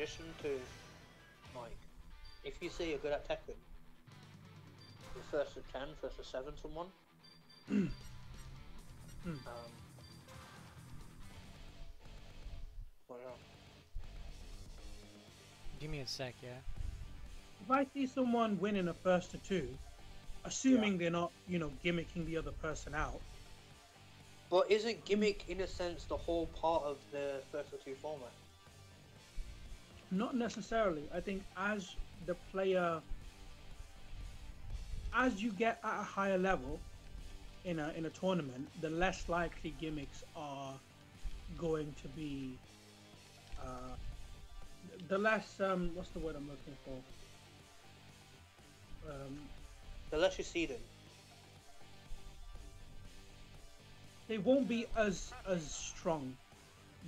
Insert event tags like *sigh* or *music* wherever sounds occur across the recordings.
addition to like, if you say you're good at Tekken, you first to ten, first to seven someone. *clears throat* um, what else? Give me a sec, yeah. If I see someone winning a first to two, assuming they're not, you know, gimmicking the other person out, But isn't gimmick in a sense the whole part of the first to two format? Not necessarily. I think as the player, as you get at a higher level in a in a tournament, the less likely gimmicks are going to be. Uh, the less um, what's the word I'm looking for? Um, The less you see them. they won't be as as strong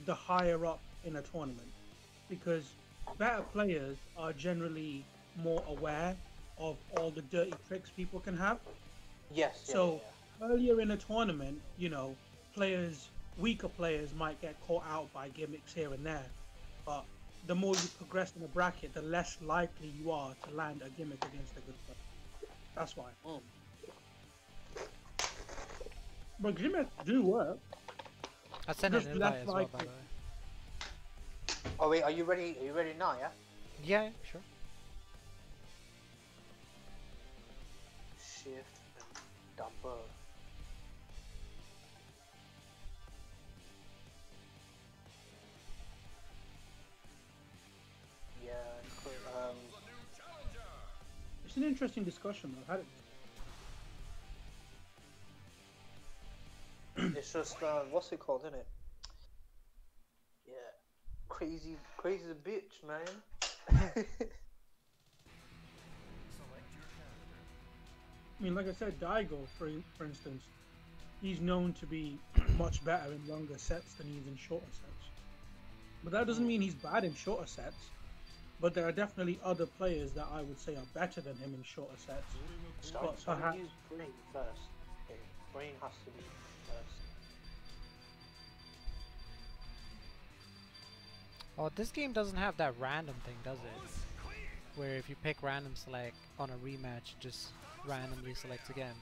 the higher up in a tournament because better players are generally more aware of all the dirty tricks people can have. Yes. Yeah, So- yeah. Earlier in a tournament, you know, players weaker players might get caught out by gimmicks here and there, but the more you progress in the bracket, the less likely you are to land a gimmick against a good player. That's why. Mm. But gimmicks do work. I sent Just an invite as well, by the way. Oh wait, are you ready? Are you ready now? Yeah. Yeah, sure. Shift and double. Yeah. Um. It's an interesting discussion. I've had it. It's just uh, what's it called, isn't it? Yeah, crazy, crazy bitch, man. *laughs* I mean, like I said, Daigo, for for instance, he's known to be *clears throat* much better in longer sets than he is in shorter sets. But that doesn't mean he's bad in shorter sets. But there are definitely other players that I would say are better than him in shorter sets. Start, But start perhaps- use brain first. Okay, brain has to be Oh, this game doesn't have that random thing, does it? Where if you pick random select on a rematch, it just randomly selects again.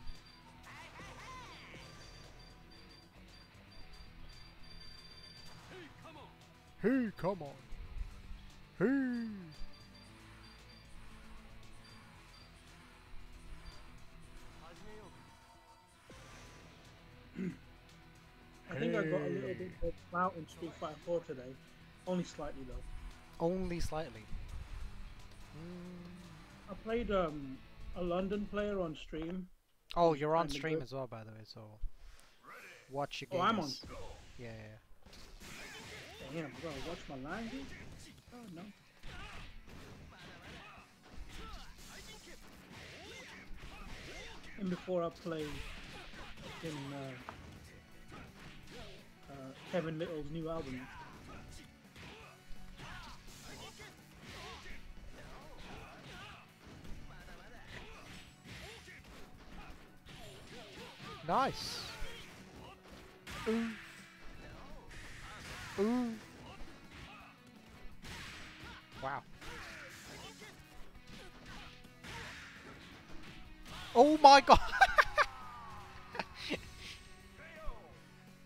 Hey, come on. Hey. come on I think I got a little bit of clout in Street Fighter 4 today. Only slightly though. Only slightly. Mm. I played um, a London player on stream. Oh, you're on stream good. as well, by the way, so watch your games. Oh, I'm on. Yeah, yeah, yeah. Damn, bro, watch my language? Oh, no. And before I play in uh, uh, Kevin Little's new album. Nice. Ooh. Ooh. Wow. Oh my *laughs* god!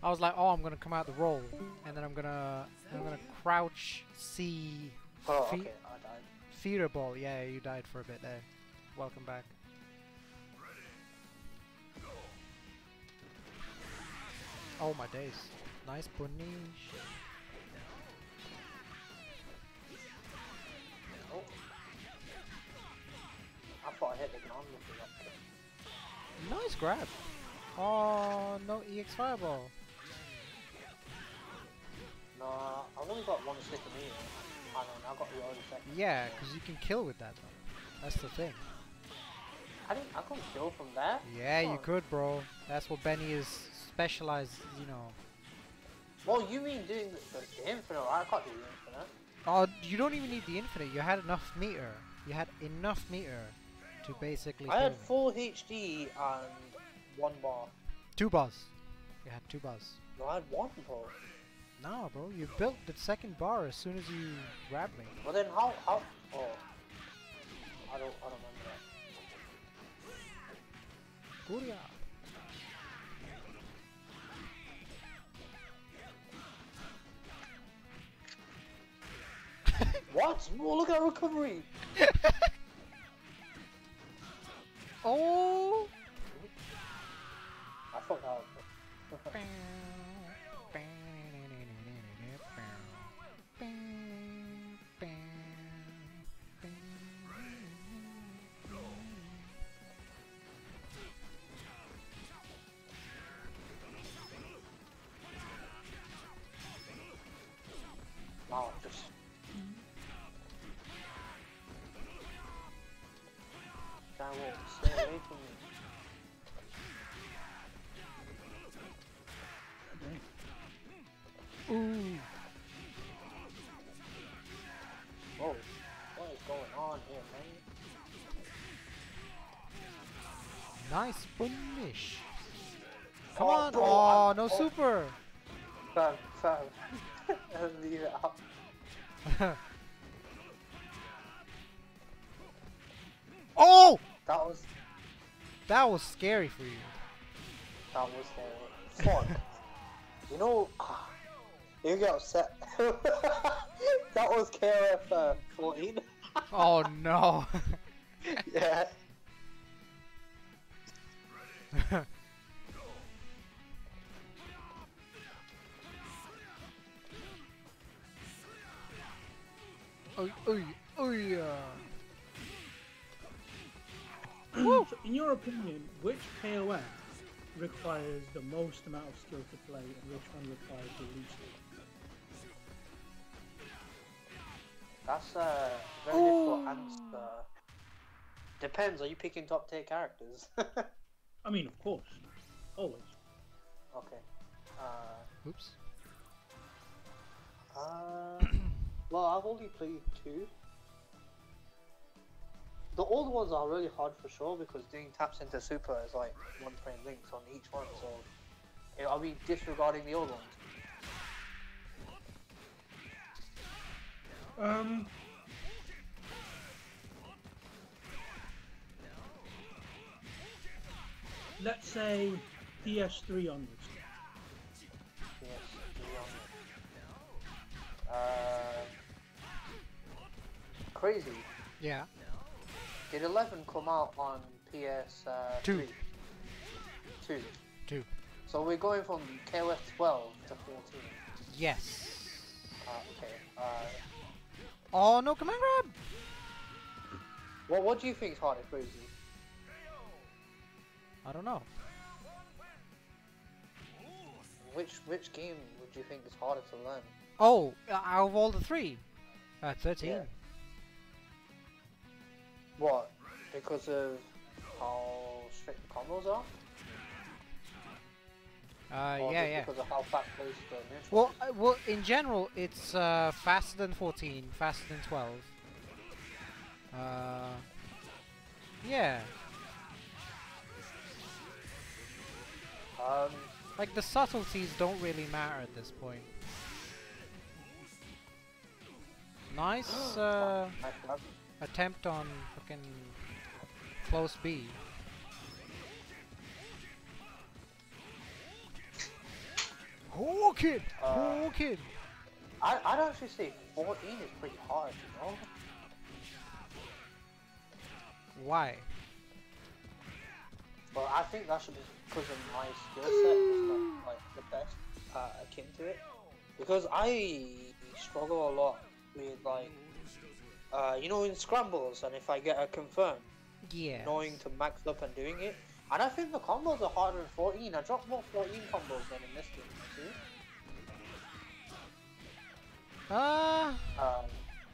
I was like, oh, I'm gonna come out the roll, and then I'm gonna, I'm gonna crouch, see, Oh, okay, I died. feeder ball. Yeah, you died for a bit there. Welcome back. Oh my days. Nice punish. Oh. I thought I hit the ground with it. Nice grab. Oh, no EX fireball. No, I've only got one stick of me. I don't know, I got the other second. Yeah, because you can kill with that though. That's the thing. I didn't, I couldn't kill from there. Yeah, you could, bro. That's what Benny is specialized, you know. Well, you mean doing the, the infinite? I can't do the infinite. Oh, you don't even need the infinite. You had enough meter. You had enough meter to basically. I had full HD and one bar. two bars. You had two bars. No, I had one bar. No, bro. You built the second bar as soon as you grabbed me. Well then how how oh I don't I don't remember that. Goodia. What? Oh look at that recovery! *laughs* Oh! I thought that Won't stay away from me. Ooh! Whoa, what is going on here, man? Nice punish! Come Oh, on! bro, Oh, I'm- no oh. super! Fam, fam. *laughs* Leave it. *laughs* That was scary for you. that was scary. Fuck. *laughs* you know, *sighs* you get upset. *laughs* that was KOF uh, 14. Oh no! *laughs* yeah. Oy, oy, oy, uh. So in your opinion, which KOF requires the most amount of skill to play and which one requires the least? That's a very difficult answer. Depends, are you picking top tier characters? *laughs* I mean, of course. Always. okay. Uh, Oops. uh, *clears throat* well, I've only played two. The old ones are really hard for sure because doing taps into super is like one frame links on each one, so yeah, I'll be disregarding the old ones. Um. Let's say PS3 onwards. Yes, beyond. Uh, crazy. Yeah. Did 11 come out on PS uh, Two. 3? Two. Two. So we're going from KOF 12 to 14. Yes. Uh, okay. Uh, Oh no, command grab! what what do you think is harder, crazy? I don't know. Which which game would you think is harder to learn? Oh, uh, out of all the three? Uh, 13. Yeah. What? Because of how strict the combos are? Uh, or yeah, yeah. Because of how fast the neutral? Well, uh, well, in general, it's uh, faster than 14, faster than 12. Uh, yeah. Um, Like, the subtleties don't really matter at this point. Nice *gasps* uh. Attempt on fucking close B. Hawkid! Uh, Hawkid! I, I'd actually say 14 is pretty hard, you know? Why? Well, I think that should be because of my skill set is not like the best uh, akin to it. Because I struggle a lot with like, uh, you know, in scrambles, and if I get a confirm, Yeah. knowing to max up and doing it. And I think the combos are harder in 14. I dropped more 14 combos than in this game, you see? Uh, Um,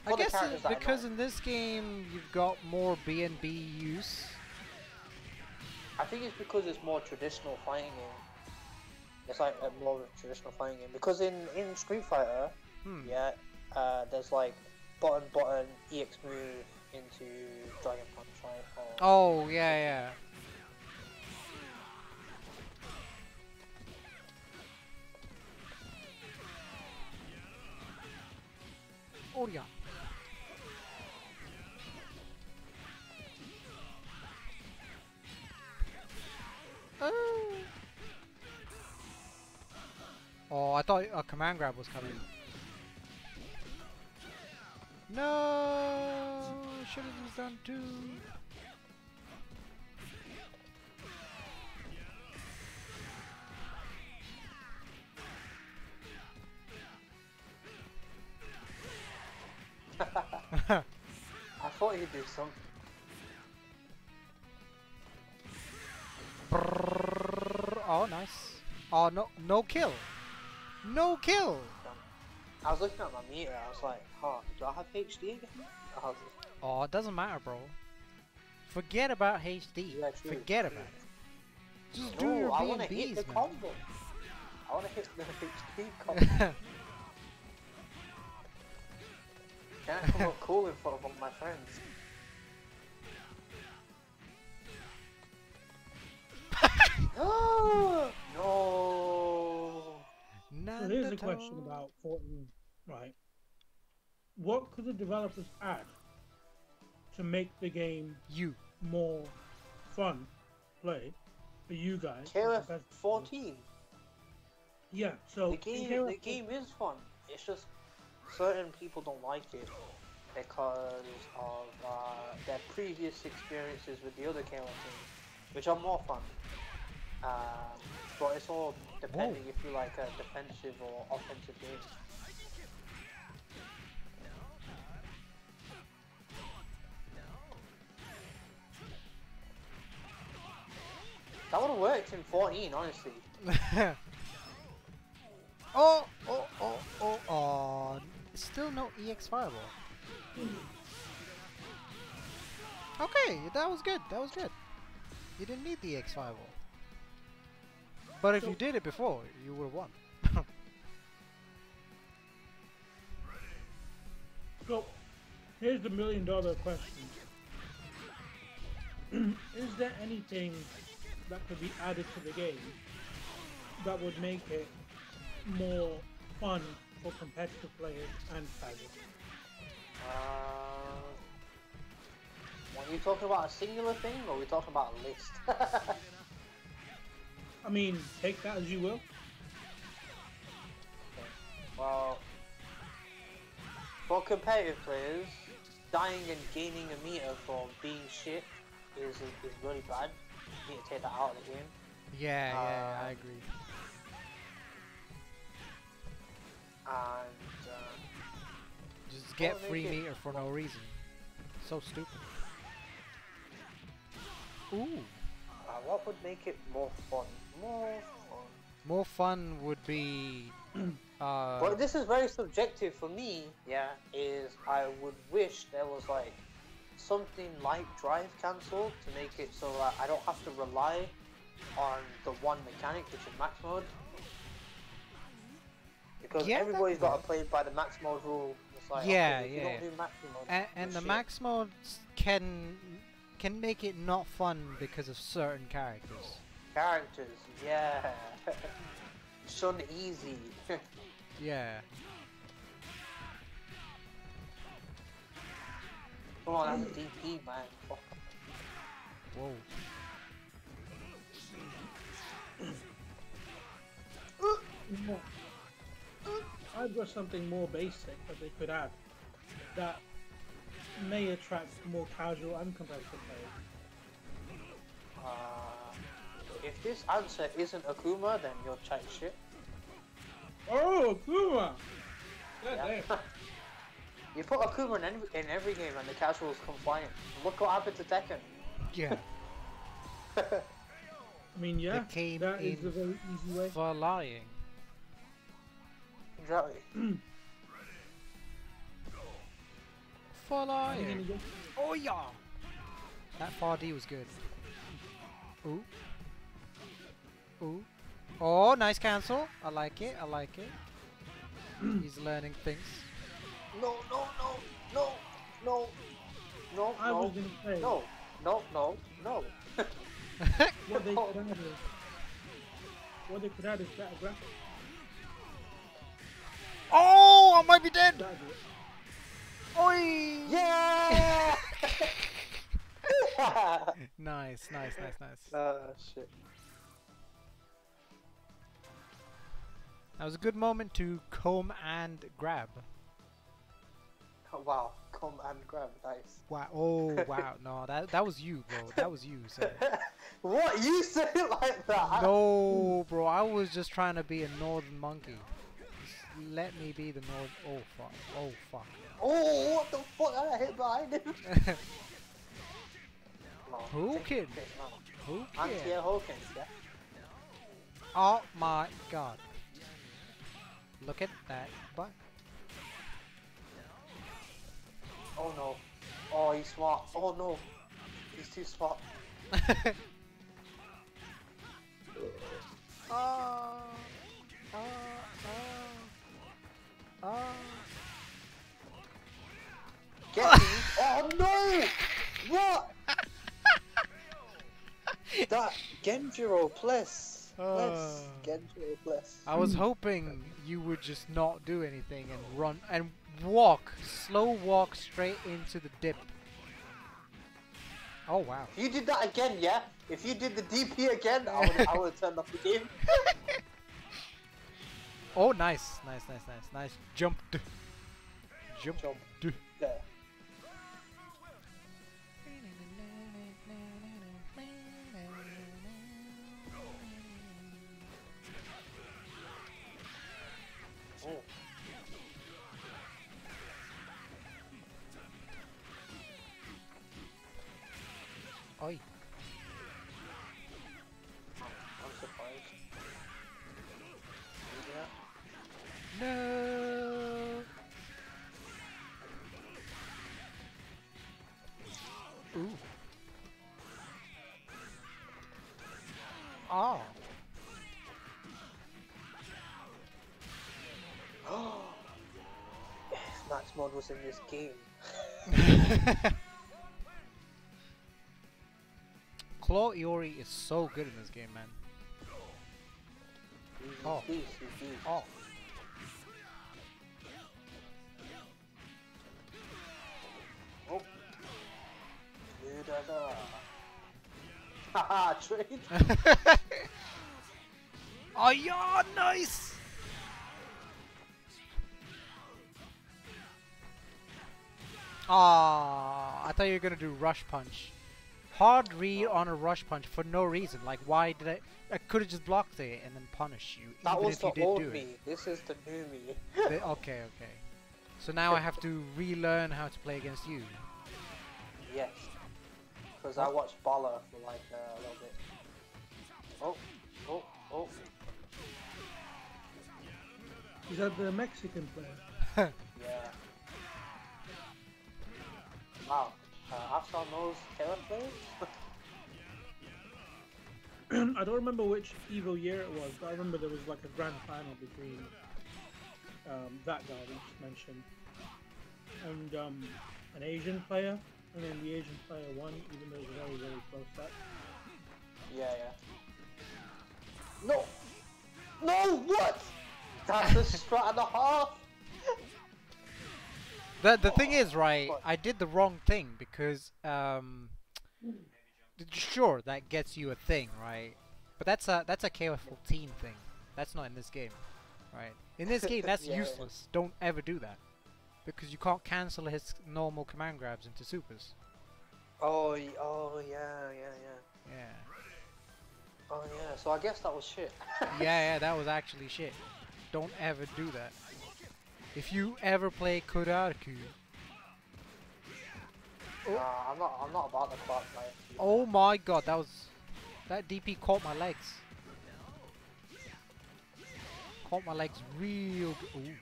I guess it, that I because in this game you've got more B and B use. I think it's because it's more traditional fighting game. It's like a more traditional fighting game. Because in, in Street Fighter, Hmm. yeah, uh, there's like button, button, EX move into Dragon Punch, right? Oh yeah, yeah. Oh yeah. Oh. Oh, I thought a command grab was coming. No, should have just done two. *laughs* I thought he'd do something. Oh, nice. Oh, no, no kill. No kill. I was looking at my meter, I was like, huh, do I have HD again? I was, Oh, it doesn't matter, bro. Forget about HD. Yeah, Forget about it. Just do no, your I want to hit the man. combo. I want to hit the *laughs* HD combo. *laughs* Can't come up cool in front of all my friends. *laughs* *gasps* no! No! So here's a question about 14, right? What could the developers add to make the game you. more fun play for you guys? KOF 14. Yeah, so The game, KOF the game is fun. It's just certain people don't like it because of uh, their previous experiences with the other KOF teams, which are more fun. Um, but it's all depending if you like a defensive or offensive game. That would have worked in 14, honestly. *laughs* oh, oh, oh, oh, oh. Still no EX Fireball. Okay, that was good. That was good. You didn't need the EX Fireball. But if So- you did it before, you would have won. *laughs* So, here's the million dollar question. *clears throat* Is there anything that could be added to the game that would make it more fun for competitive players and casual? Uh, are you talking about a singular thing, or are we talking about a list? *laughs* I mean, take that as you will. well, for competitive players, dying and gaining a meter for being shit is is really bad. You need to take that out of the game. yeah, yeah, I Uh, agree. And uh, Just get free it- meter for no reason. So stupid. Ooh. uh, what would make it more fun? More fun. More fun would be. *clears throat* uh, But this is very subjective for me, yeah, is I would wish there was like something like drive cancel to make it so that I don't have to rely on the one mechanic, which is max mode. Because Yeah, everybody's got to play by the max mode rule. Like, Yeah, okay, yeah, don't yeah. do max mode, and, and the shit. max modes can can make it not fun because of certain characters. Characters, yeah. Shun easy. *laughs* Yeah. Come on, that's a DP, man. Fuck. Whoa. I've got something more basic that they could add that may attract more casual and competitive players. Uh, if this answer isn't Akuma, then you're chat shit. Oh, Kuma! Yeah. *laughs* you put Akuma in every, in every game and the casuals compliant. Look what happened to Tekken. Yeah. *laughs* I mean, yeah, came that is in a very easy way. For lying. exactly. *clears throat* For Are you gonna lying. Oh yeah. That 4D was good. Ooh. Ooh. Oh, nice cancel. I like it. I like it. *clears throat* He's learning things. No, no, no, no, no, no, I no, no, no, no, no. *laughs* what they could add is, what they could add is better graphics. Oh, I might be dead. Oi! Yeah! *laughs* *laughs* nice, nice, nice, nice. Oh uh, shit. That was a good moment to comb and grab. Oh, wow. comb and grab. Nice. Wow. Oh, *laughs* wow. No, that that was you, bro. That was you, sir. *laughs* what? You said it like that? No, bro. I was just trying to be a northern monkey. Just let me be the north. Oh fuck. Oh fuck. Oh, what the fuck? I hit behind him. *laughs* Who take- can? take- Who Anti cares? Hawkins, yeah? Oh my god. Look at that butt. Oh no. Oh, he's smart. Oh no. He's too smart. Oh, oh, oh, oh. Get me. oh no! What? *laughs* that Genjiro, please. Please. Ah. Genjiro, please. I was hmm. hoping you would just not do anything and run and walk, slow walk straight into the dip. Oh wow. If you did that again, yeah? If you did the DP again, I would I would have turned off the game. *laughs* Oh nice, nice, nice, nice, nice. Jumped. Jump. Jump. D- Max was in this game. *laughs* Claw Iori is so good in this game, man. Oh. he's beast, he's beast. Oh. Oh. Dude, as a... Haha, trade. *laughs* oh yeah, nice. Ah, I thought you were gonna do rush punch. Hard read on a rush punch for no reason. Like, why did I? I could have just blocked it and then punished you, That even was if you the did old do me. it. This is the new me. The- okay, okay. So now I have to relearn how to play against you. yes. Because I watched Bala for like uh, a little bit. Oh, oh, oh. Is that the Mexican player? *laughs* Yeah. Wow. Uh, After knows? *clears throat* I don't remember which Evo year it was, but I remember there was like a grand final between um, that guy that you just mentioned and um, an Asian player, and then the Asian player won, even though it was a very, very close set. yeah, yeah. No! No, what? That's a strat and a half! The the thing is, right? I did the wrong thing because um, sure that gets you a thing, right? But that's a that's a KF14 thing. That's not in this game, right? In this game, that's Yeah, *laughs* yeah. useless. Don't ever do that because you can't cancel his normal command grabs into supers. Oh, oh, yeah, yeah, yeah. Yeah, Oh, yeah, so I guess that was shit. yeah, yeah. *laughs* That was actually shit. Don't ever do that. If you ever play Kodaku, Nah, I'm not, I'm not about the clock life. oh my god, that was that DP caught my legs. Caught my legs real good. Ooh.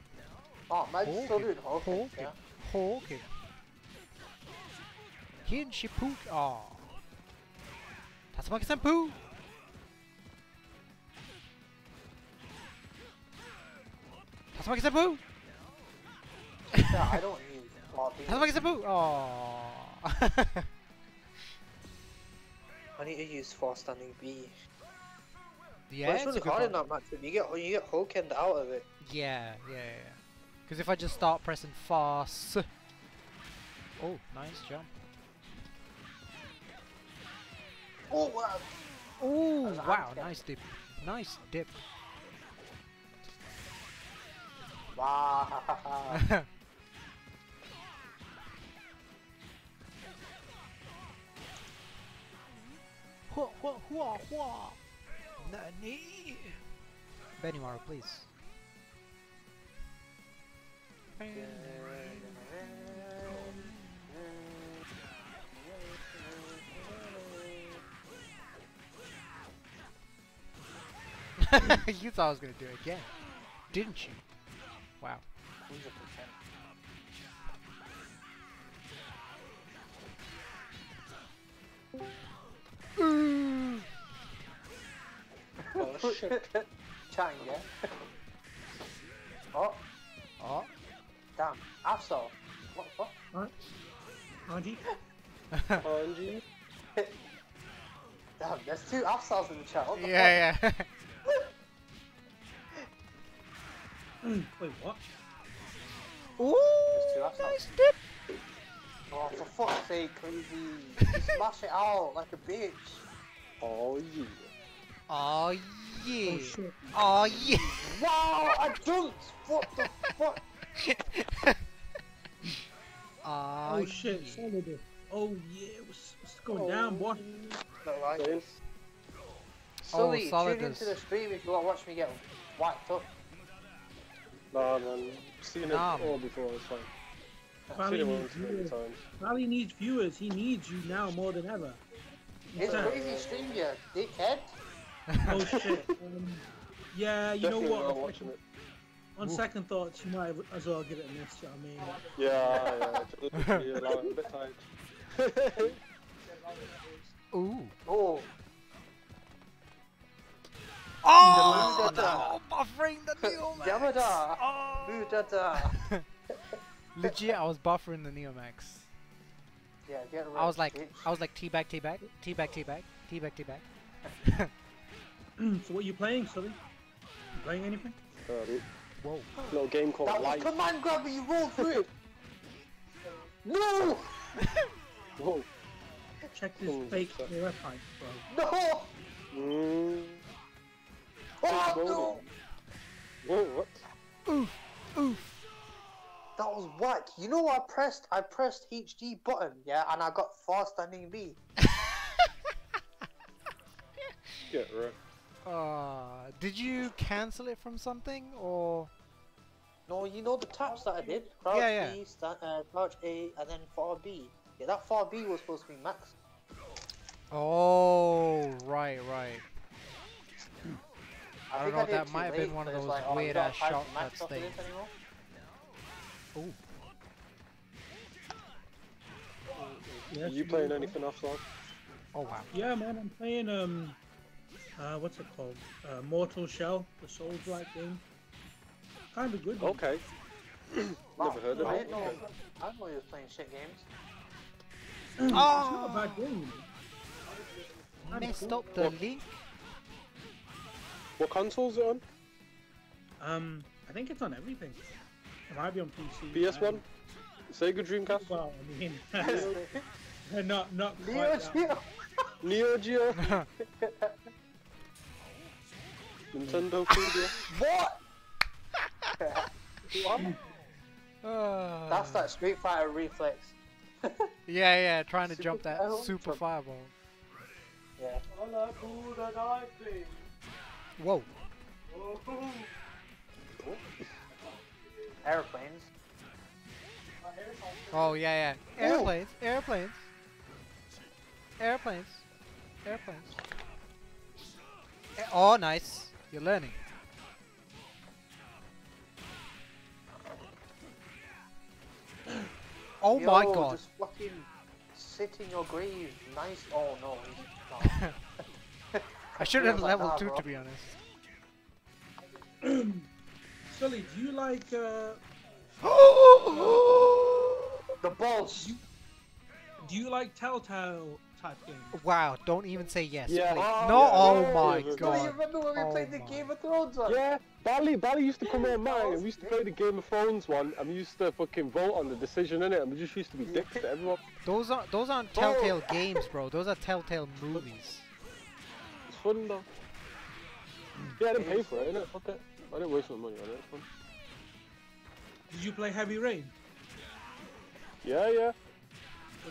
Oh, man, still Hogan, doing Hawkins, Hogan, yeah? Hogan. Hin Shipuk. Ah. Tatsumaki Senpu. Tatsumaki Senpu. I don't need Claw B. Tatsumaki Senpu. Oh. I need to use four standing B. yeah, but it's it's really hard in that matchup. You get, you get Hoken out of it. Yeah, yeah, yeah. Because if I just start pressing fast. Oh, nice jump. Oh, wow. Ooh, was wow, nice dip. Nice dip. Wow. *laughs* Hua, hua, hua, hua. Nani? Benimaru, please. *laughs* you thought I was gonna do it again, didn't you? Wow. 100%. Oh shit. Chatting, yeah? oh, Oh. damn. Absol. What the fuck? Andy? *laughs* Anji. Damn, there's two Absols in the chat. What the yeah, yeah. *laughs* Hmm, wait, what? Ooh, two Absols. nice dip. Fuck? Oh, for fuck's sake, crazy. *laughs* Smash it out like a bitch. Oh yeah. Oh Oh yeah. shit. Oh yeah. Wow, I jumped! What the fuck? *laughs* Oh, Oh shit. yeah. Oh yeah, it's, it's going down, boy. Not like Same. this. Sully, Oh, solid tune into the stream if you want to watch me get whacked up. Nah, man. Seen it all before. It's fine. Seen Bally needs once viewers. times. Needs viewers. He needs you now more than ever. It's Yeah. crazy stream, you dickhead. *laughs* Oh shit. Um, yeah, you Definitely know what? watching it. On Ooh. second thoughts, you might as well give it a miss. You know what I mean? Yeah, yeah. Just yeah, a bit tired. *laughs* Ooh. Oh, Oh, Yamada. no, buffering the Neo *laughs* Yamada. Oh. Boo-da-da. Legit, I was buffering the Neo Max. Yeah, get rid I was like, bitch. I was like teabag, teabag, teabag, teabag, teabag, teabag. *laughs* so what are you playing, Sully? You playing anything? Uh, Whoa. little game called That was Life. command grab, but you rolled through it. *laughs* no! Whoa. Check this Oh, fake shit. AF height, bro. No! Mm. Oh, Whoa. no! Whoa, what? Oof, oof. That was whack. You know I pressed, I pressed HD button, yeah, and I got fast standing B. *laughs* Get right. Uh, did you cancel it from something or? No, you know the taps that I did? Crouch Yeah, yeah. B, sta uh, crouch A, and then far B. Yeah, that far B was supposed to be max. Oh, right, right. I don't know, did that might have been one of those like, oh, weird don't ass have time to shortcuts max off of thing. this anymore? Ooh. Yes, you do. playing anything off song? Oh wow. Yeah, man, I'm playing um, uh, what's it called? Uh, Mortal Shell, the Souls-like game. Kind of good. man. Okay. Wow, *clears throat* Never heard of I it. didn't know, Okay. I didn't know you was playing shit games. it's not a Oh. bad game. man. Messed up the What? link. What console's it on? Um, I think it's on everything. It might be on PC. PS1? Sega Dreamcast? Well, I mean, *laughs* not not quite Leo, that. Neo Geo? *laughs* Nintendo *laughs* 3DS? What? what? Uh, *sighs* That's that Street Fighter reflex. Yeah, yeah, trying to Super jump that fireball? super fireball. Yeah. Whoa. Airplanes. Oh yeah, yeah. Ooh. Airplanes, airplanes, airplanes, airplanes. Oh, nice. You're learning. *clears throat* Oh my god. Just fucking sit in your grave. Nice. Oh no. no. *laughs* I should have level nah, 2 bro. to be honest. *clears throat* Sully, do you like uh, *gasps* The balls. Do you like Telltale type games? Wow, don't even say yes. Yeah. please. Oh, no, yeah, oh yeah, my yeah, yeah. Do god. you remember when we Oh played the. Game of Thrones one? Yeah, Bally, Bally used to come on mine, and we used to play the Game of Thrones one, and we used to fucking vote on the decision in it, and we just used to be dicks to everyone. Those aren't those aren't Oh. Telltale games, bro. Those are Telltale movies. It's fun though. Yeah, I didn't pay for it, innit? Fuck it. I didn't waste my money on it. It's fun. Did you play Heavy Rain? Yeah, yeah.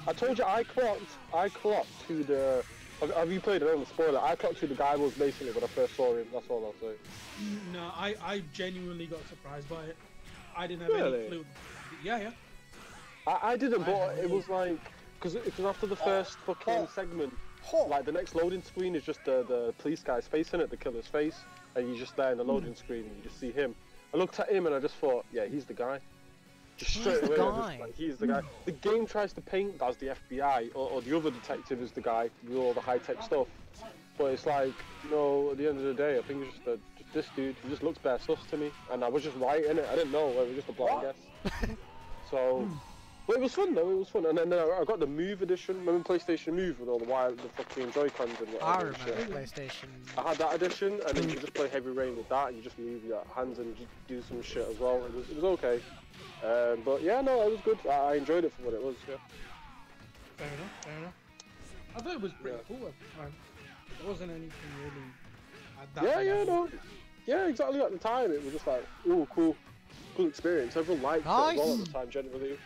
I told you I clocked. I clocked who the. Have, have you played it? I don't spoiler. I clocked who the guy was basically when I first saw him. That's all I'll say. No, I, I genuinely got surprised by it. I didn't have Really? any clue. Yeah, yeah. I, I didn't, but have it was like because because after the oh, first fucking oh. segment, Oh. like the next loading screen is just the the police guy's face in it, the killer's face, and you just there in the loading hmm. screen and you just see him. I looked at him and I just thought, yeah, he's the guy. Just He's straight the away, guy. just like he's the guy. The game tries to paint as the FBI or, or the other detective is the guy with all the high tech stuff, but it's like you know at the end of the day, I think it's just, a, this dude. He just looks bare sus to me, and I was just right in it. I didn't know. It was just a blind guess. *laughs* so. Hmm. But it was fun though, it was fun. And then uh, I got the Move edition, remember PlayStation Move with all the wild, the fucking Joy-Cons and whatever. I and shit. remember PlayStation. I had that edition, and then you just play Heavy Rain with that, and you just move your hands and just do some shit as well. It was, it was okay. Um, but yeah, no, it was good. I, I enjoyed it for what it was. Yeah. Fair enough, fair enough. I thought it was pretty Yeah. cool at the time. There wasn't anything really at that Yeah, yeah, level. no. Yeah, exactly. At the time, it was just like, ooh, cool, cool experience. Everyone liked it as well at the time, generally.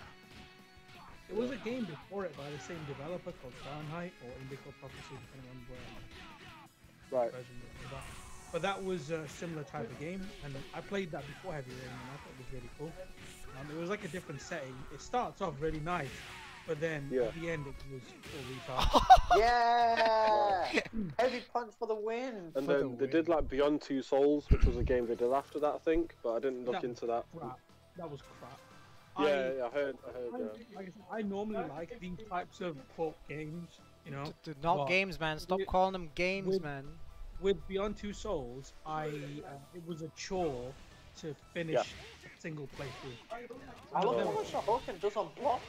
There was a game before it by the same developer called Fahrenheit or Indigo Prophecy, depending on where Right. version it was at. But that was a similar type of game, and I played that before Heavy Rain, and I thought it was really cool. Um, it was like a different setting. It starts off really nice, but then Yeah. at the end it was full retard. *laughs* Yeah! Heavy punch for the win! And For the then they did win. like Beyond Two Souls, which was a game they did after that, I think, but I didn't look That into that. crap. That was crap. Yeah, I, yeah, I heard, I heard. I, Yeah. like I, said, I normally like these types of folk games, you know. D- d- not What? games, man. Stop With- calling them games, with- man. With Beyond Two Souls, I uh, it was a chore to finish Yeah. a single playthrough. I I've love never, how much the Hulk does on block.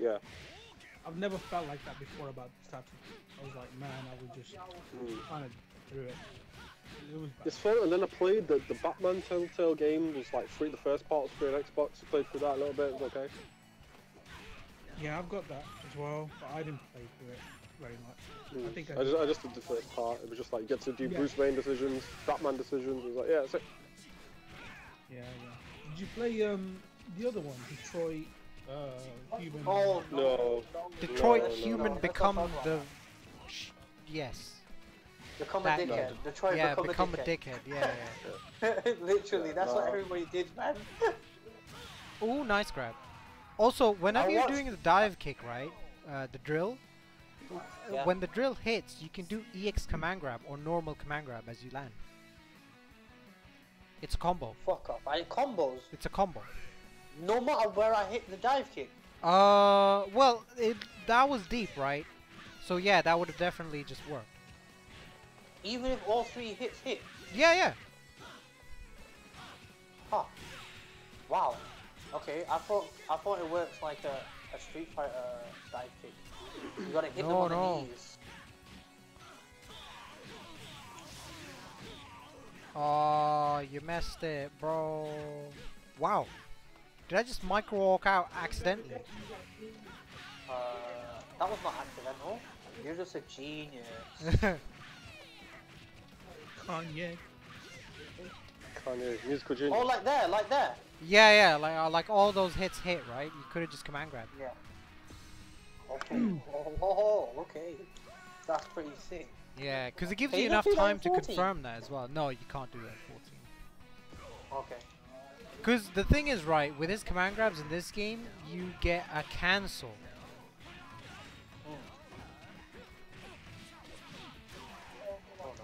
Yeah. I've never felt like that before about this type of. I was like, man, I was just Mm. kind of through it. It was. It's fun, and then I played the, the Batman Telltale game, was like free, the first part was free on Xbox, I played through that a little bit, it was okay. Yeah, I've got that as well, but I didn't play through it very much. I Mm. think I I, just, I just did the first part, it was just like, you get to do Yeah. Bruce Wayne decisions, Batman decisions, it was like, yeah, it's it. yeah, yeah. Did you play um the other one, Detroit uh, Human? Oh No. Detroit no, no, Human no. become the. Sh- yes. Become a That- dickhead. Detroit yeah, become, become a a dickhead. dickhead. Yeah, yeah. *laughs* Literally, Yeah, that's what everybody did, man. yeah. *laughs* Ooh, nice grab. Also, whenever I you're watched- doing the dive kick, right? Uh, the drill. Yeah. When the drill hits, you can do EX command grab or normal command grab as you land. It's a combo. Fuck off. I combos. It's a combo. No matter where I hit the dive kick. Uh, well, it, that was deep, right? So yeah, that would have definitely just worked. Even if all three hits hit. Yeah, yeah. Huh. Wow. Okay, I thought I thought it works like a, a Street Fighter dive kick. You gotta hit them No, on no. the knees. Oh, you messed it, bro. Wow. Did I just micro walk out accidentally? Uh, that was not accidental. You're just a genius. *laughs* Kanye. Kanye, musical genius. oh, like there, like there. yeah, yeah. Like, uh, like all those hits hit, right? You could have just command grabbed. Yeah. Okay. *clears throat* oh, oh, okay. That's pretty sick. Yeah, because it gives Can you you enough not do that in time to confirm that as well. No, you can't do that in 14. Okay. Because the thing is, right, with his command grabs in this game, you get a cancel.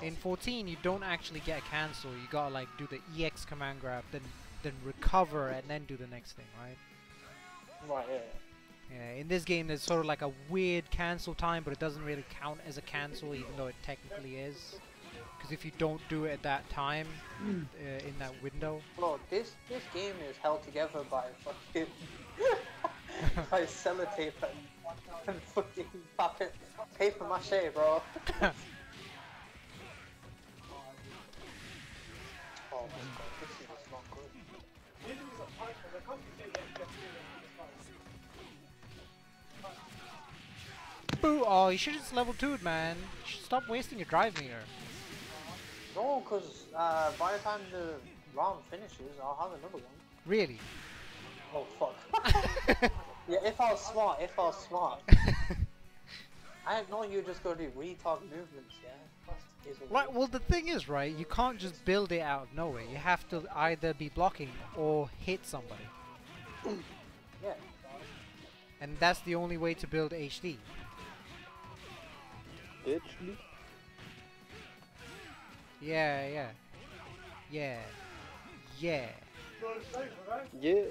In 14, you don't actually get a cancel. You gotta like do the EX command grab, then then recover, and then do the next thing, right? Right, yeah. Yeah, in this game, there's sort of like a weird cancel time, but it doesn't really count as a cancel, even though it technically is. Because if you don't do it at that time, *clears throat* uh, in that window, Bro, this this game is held together by fucking *laughs* Try sellotape and, and fucking paper, paper mache, bro. *laughs* oh this not good. Boo! Oh, you should just level 2 it, man. You should stop wasting your drive meter. No, because uh, by the time the round finishes, I'll have another one. Really? Oh fuck. *laughs* yeah, if I was smart, if I was smart. *laughs* I know you were just gonna do retard movements, yeah? Right, well the thing is, right, you can't just build it out of nowhere. You have to either be blocking or hit somebody. Yeah. And that's the only way to build HD. Actually, Yeah, yeah. Yeah. Yeah. yeah.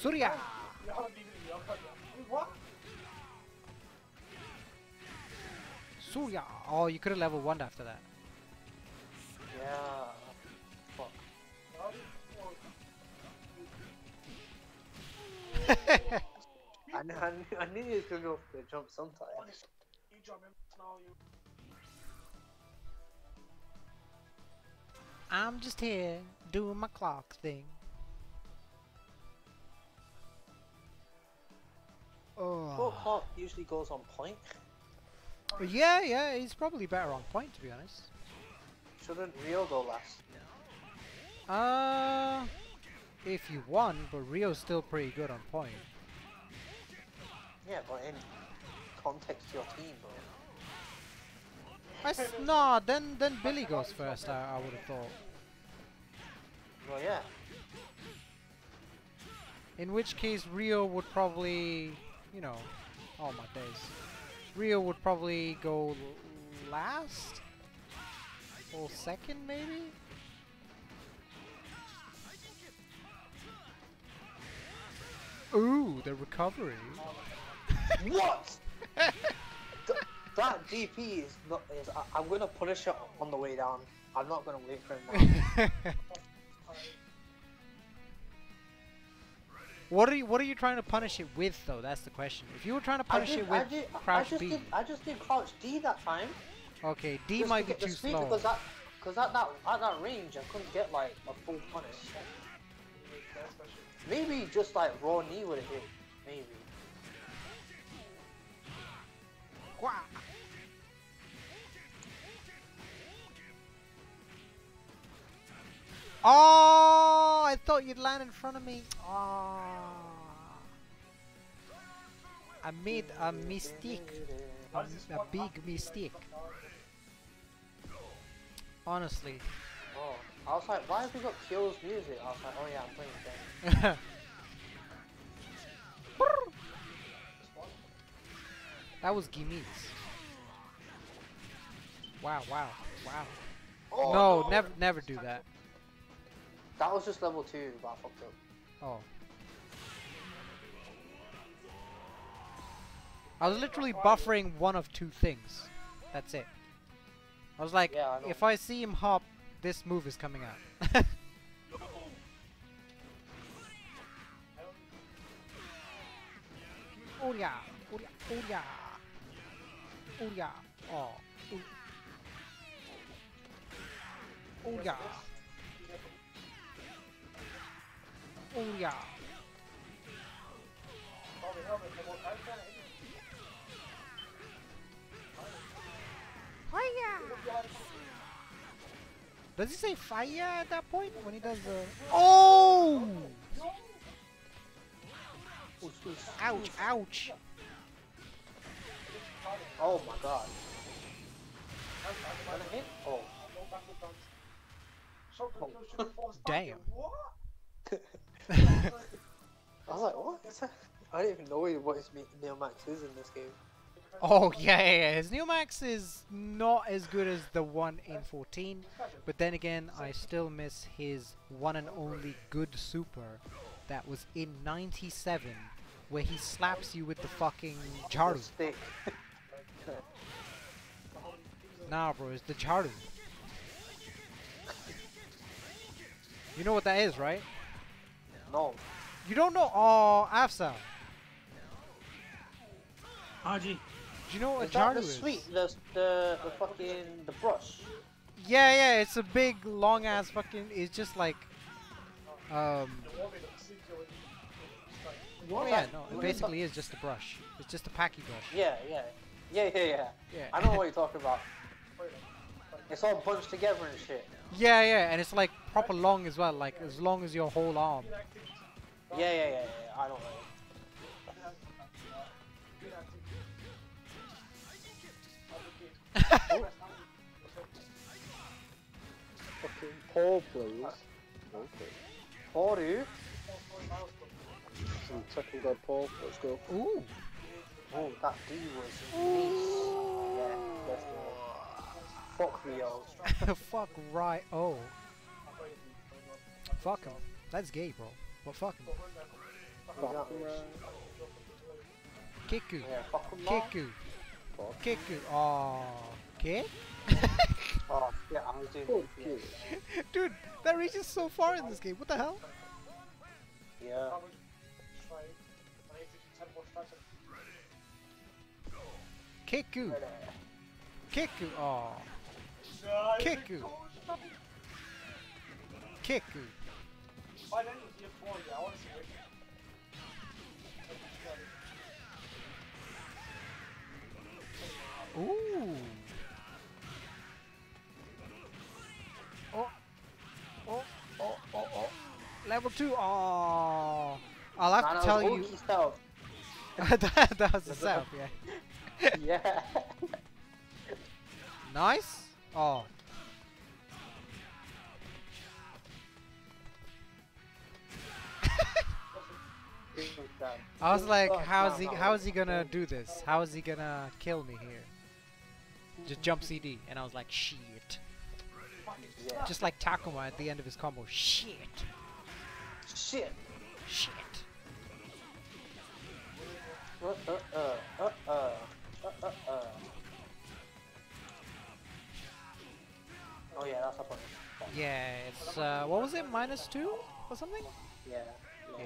Surya! Surya! Oh, you could have level 1 after that. Yeah. Fuck. *laughs* I knew, I knew, I knew you was gonna go for the jump sometime. I'm just here doing my clock thing. Well, Oh. Clark usually goes on point. Yeah, yeah, he's probably better on point to be honest. Shouldn't Ryo go last? Uh, if you won, but Ryo's still pretty good on point. Yeah, but in context to your team, bro. I s- *laughs* nah, then then Billy goes first. I, I would have thought. Well, yeah. In which case, Ryo would probably, you know, oh my days. Ryo would probably go last or second, maybe. Ooh, the recovery. What? *laughs* That DP is not. Is, I, I'm gonna punish it on the way down. I'm not gonna wait for him now. *laughs* what are you What are you trying to punish it with, though? That's the question. If you were trying to punish did, it I with did, I crouch just B, did, I just did crouch D that time. okay, D just might to be get the too speed slow. Because that, because at that, at that range, I couldn't get like a full punish. Maybe just like raw knee would have hit. Maybe. Wah! Oh, I thought you'd land in front of me. Oh. I made a mistake. A, a big mistake. Honestly. Oh, I was like, why have we got Kyo's music? I was like, oh yeah, I'm playing again. *laughs* that was Gimmy's. Wow, wow, wow. Oh, no, never never do that. That was just level two, but I fucked up. Oh. I was literally buffering one of two things. That's it. I was like, Yeah, I if I see him hop, this move is coming out. *laughs* oh yeah, oh yeah, oh yeah, oh yeah, oh, oh, oh yeah, oh yeah. Fire! Does he say fire at that point when he does the? Oh! Ouch! Ouch! Oh my god. Gonna? Oh. Damn! *laughs* *laughs* I was like, what? I didn't even know what his me- Neo Max is in this game. Oh yeah, yeah, yeah. His new max is not as good as the one in 14, but then again, I still miss his one and only good super that was in 97, where he slaps you with the fucking The Jaru. stick. Nah, bro, it's the Jaru. You know what that is, right? No. You don't know? Oh, Afsa. RG. Do you know what Is that Jaru the is? sweet, the, the, the fucking, the brush? Yeah, yeah, it's a big, long ass fucking. It's just like. Um. Oh yeah, no, it basically is just a brush. It's just a packy brush. Yeah, yeah. Yeah, yeah, yeah. Yeah. I know what you're talking about. It's all bunched together and shit. Yeah, yeah, and it's like proper long as well, like as long as your whole arm. Yeah, yeah, yeah, yeah. I don't know. Fucking Paul, please. Okay. Horu. Some second god Paul. Let's go. Ooh. Oh, that D was nice. Yeah, Fuck Ryo. *laughs* fuck right. Oh. Fuck him. That's gay, bro. But fuck him. Exactly. Kiku. Yeah, fuck. Kiku. Fuck. Kiku. Oh. Kick? Oh, yeah, I was doing Fuck Dude, that reaches so far in this game. What the hell? Yeah. Kiku. Kiku. Oh. Kiku. Kiku. Ooh. Oh. Oh. Oh. Oh. Oh. Level two. Oh. I'll have to tell you. That, *laughs* that was the *laughs* sound, yeah. yeah. *laughs* Nice. Oh. *laughs* I was like, Oh, how's he? How is he gonna do this? How is he gonna kill me here? Just jump CD, and I was like, shit. Yeah. Just like Takuma at the end of his combo, shit, Shit. shit. Uh, uh, uh, Oh yeah, that's up on it. Yeah, it's uh, what was it? Minus two or something? Yeah. Yeah.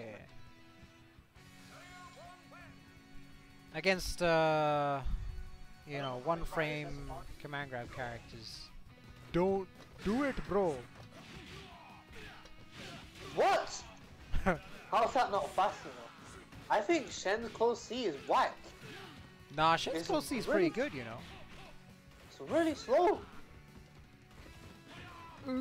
Against uh, you know, one frame command grab characters. Don't do it, bro. What? *laughs* How's that not fast enough? I think Shen's close C is whack. Nah, Shen's It's close C is really- pretty good, you know. It's really slow. Ah!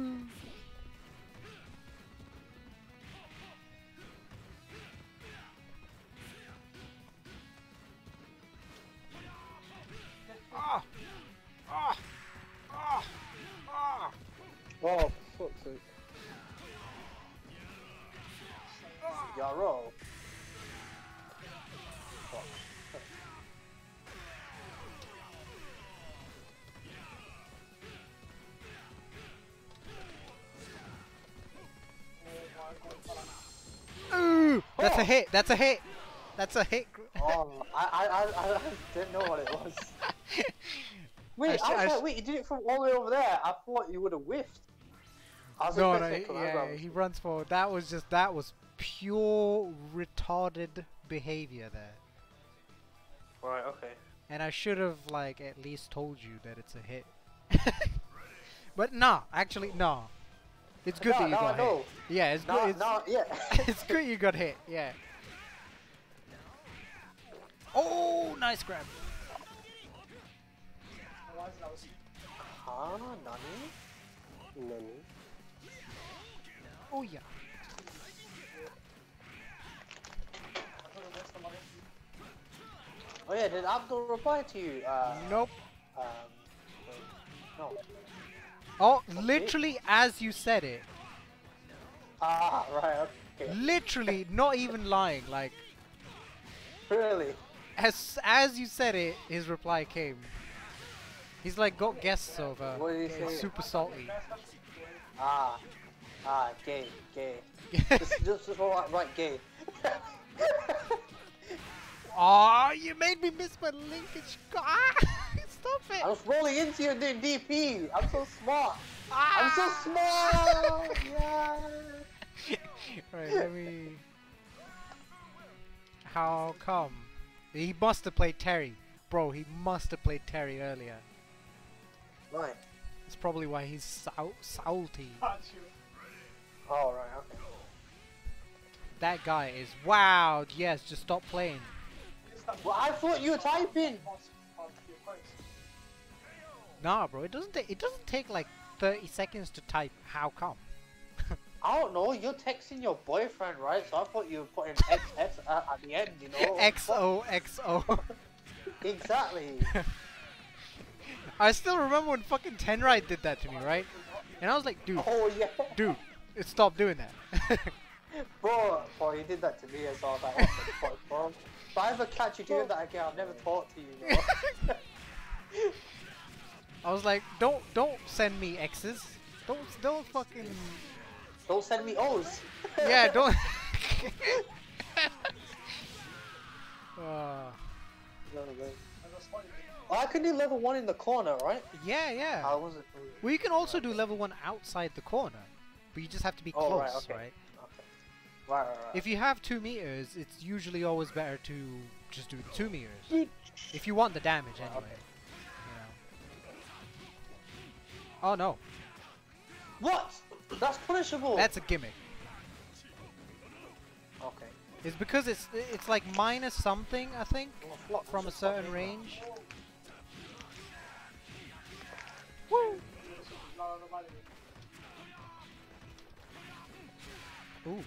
Ah! Ah! Ah! Oh, fuck's sake. Yarrow. That's a hit! That's a hit! That's a hit! Oh, I, I, I, I didn't know what it was. *laughs* Wait, I, I sh- wait, you did it from all the way over there. I thought you would have whiffed. I was No, no, he- yeah, he runs forward. That was just, that was pure retarded behavior there. Right, okay. And I should have, like, at least told you that it's a hit. *laughs* but nah, actually, nah. It's good No, that you now got I know. hit. Yeah, it's No, good. It's, no, yeah. *laughs* it's good you got hit, yeah. Oh, nice grab. Huh, Nani? Nani? Oh, yeah. Oh yeah, did Abdul reply to you? Uh, Nope. um, wait, no. Oh, literally as you said it. Ah, right, okay. Literally, not even lying. Like, Really? as as you said it, his reply came. He's like got guests over. What did he say? super salty. Ah, ah, gay, gay. *laughs* just, just, just right, right, gay. *laughs* Aw, you made me miss my linkage. Ah, *laughs* stop it. I was rolling into you and doing DP. I'm so smart. Ah. I'm so smart. yeah. *laughs* right, let me. How come? He must have played Terry. Bro, he must have played Terry earlier. Why? That's probably why he's sal- salty. Oh right, okay. That guy is. Wow, yes, just stop playing. Well, I thought you were typing. Nah, bro, it doesn't take. It doesn't take like 30 seconds to type. How come? *laughs* I don't know. You're texting your boyfriend, right? So I thought you were putting *laughs* XX at, at the end. You know. XOXO. *laughs* Exactly. I still remember when fucking Tenride did that to me, right? And I was like, dude, oh yeah. dude, stop doing that. Bro, bro, you did that to me as well. Fuck, bro? If I ever catch you doing that again, I'll never talk to you. I was like, don't, don't send me X's. Don't, don't fucking. Don't send me O's. Yeah, *laughs* don't. *laughs* uh, Oh, I can do level one in the corner, right? yeah, yeah. I wasn't. Well, you can also do level one outside the corner, but you just have to be Oh, close, right, right? okay. Okay. Right, right, right. If you have two meters, it's usually always better to just do two meters. If you want the damage, anyway. okay. Oh no, What? That's punishable. that's a gimmick. okay. It's because it's it's like minus something, I think, from a certain range. Woo! Oh. Ooh.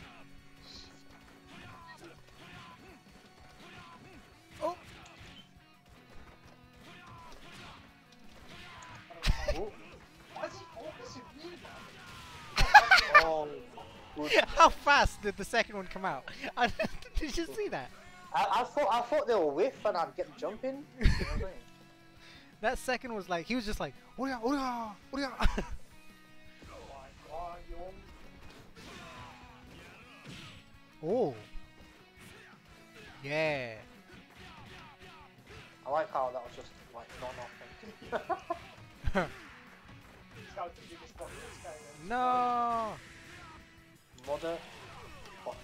Oh, *laughs* oh. Good. *laughs* How fast did the second one come out? *laughs* I- did you see that? I, I thought I thought they were whiff and I'd get jumping. *laughs* You know I'm? That second was like he was just like, "Oria, oria, oria." oh. Yeah. I like how that was just like not nothing. No. Mother. fucker.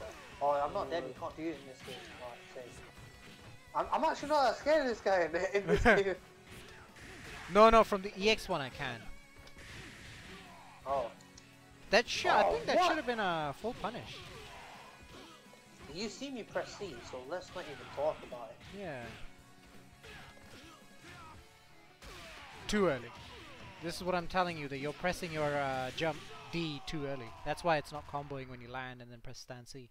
Oh, I'm not dead. You can't do it in this game. Right. I'm, I'm actually not that scared of this guy in, in this *laughs* game. No, no, from the EX one I can. Oh, That should I Oh, think that should have been a full punish. you see me press C, so let's not even talk about it. Yeah. Too early. This is what I'm telling you that you're pressing your uh, jump D too early. That's why it's not comboing when you land and then press stand C.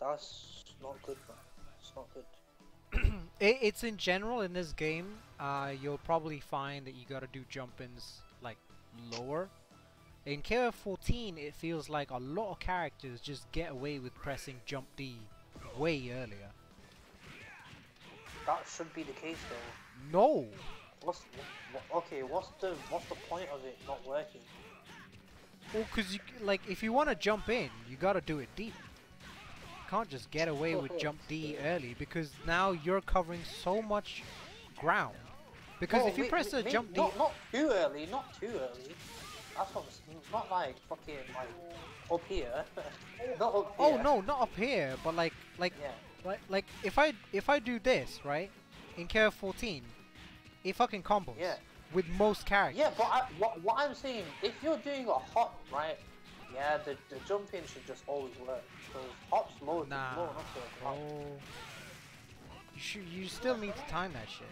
That's not good, man. It's not good. *clears throat* It, it's in general in this game. Uh, you'll probably find that you gotta do jump ins like lower. In KOF 14, it feels like a lot of characters just get away with pressing jump D way earlier. That should be the case, though. No, What's wh- okay? What's the what's the point of it not working? Well, cause you like if you want to jump in, you gotta do it deep. You can't just get away with *laughs* jump D early because now you're covering so much ground. Because No, if you may- press may- a jump D, not, not too early, not too early. That's what I'm s- not like fucking like up here. *laughs* not up oh no, not up here, but like like Yeah. Like, like if I if I do this right in KF 14, it fucking combos Yeah. With most characters. Yeah, but I, what, what I'm saying, if you're doing a hop, right? Yeah, the, the jump in should just always work. Because hop's low, Nah, low enough to hop. Oh. You should you still need to time that shit.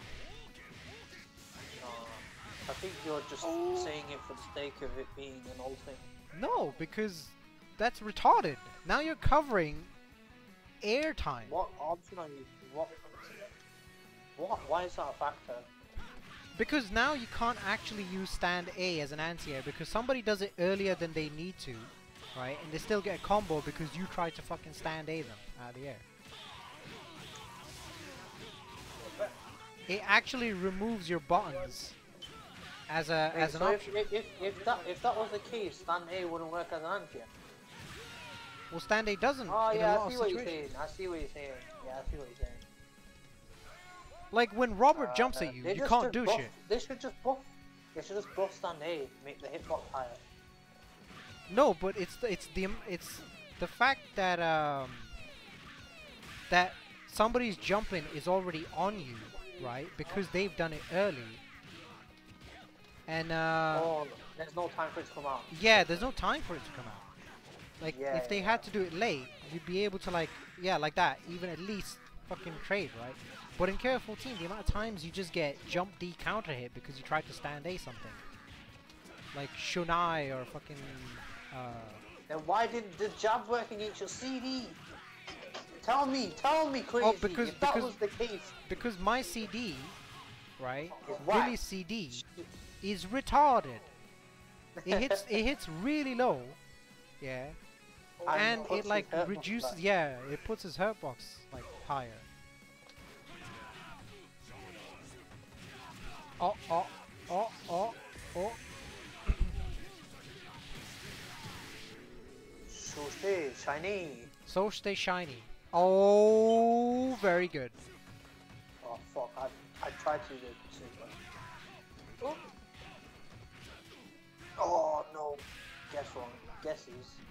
Nah, I think you're just Oh. saying it for the sake of it being an old thing. No, because that's retarded. Now you're covering air time. What option are you? What? What? Why is that a factor? Because now you can't actually use stand A as an anti-air because somebody does it earlier than they need to, right? And they still get a combo because you tried to fucking stand A them out of the air. It actually removes your buttons as a Wait, as an so option. if, if, if, if that if that was the case, stand A wouldn't work as an anti. Air. Well, stand A doesn't Oh yeah, I see what you're saying. I see what you're saying. Yeah, I see what you're saying. Like when Robert Uh, jumps at you, you can't do buff- shit. They should just buff. They should just buff stand A, make the hitbox higher. No, but it's the, it's the it's the fact that um that somebody's jumping is already on you, right? Because they've done it early. And uh oh, there's no time for it to come out. yeah, there's no time for it to come out. Like Yeah, if they yeah, had to do it late, you'd be able to like yeah, like that, even at least fucking trade, right? But in KOF 14, the amount of times you just get jump D counter hit because you tried to stand A something. Like Shun'ei or fucking uh Then why didn't the jab work against your CD? Tell me, tell me, crazy. Oh, because- if that because- was the case, because my CD, right? Whack. Billy's CD is retarded. It hits it hits really low. Yeah. and puts it like reduces yeah it puts his hurt box like higher oh oh oh oh oh So stay shiny. so stay shiny oh very good Oh fuck! I I tried to do super. Oh. Oh no! Guess wrong. Guesses.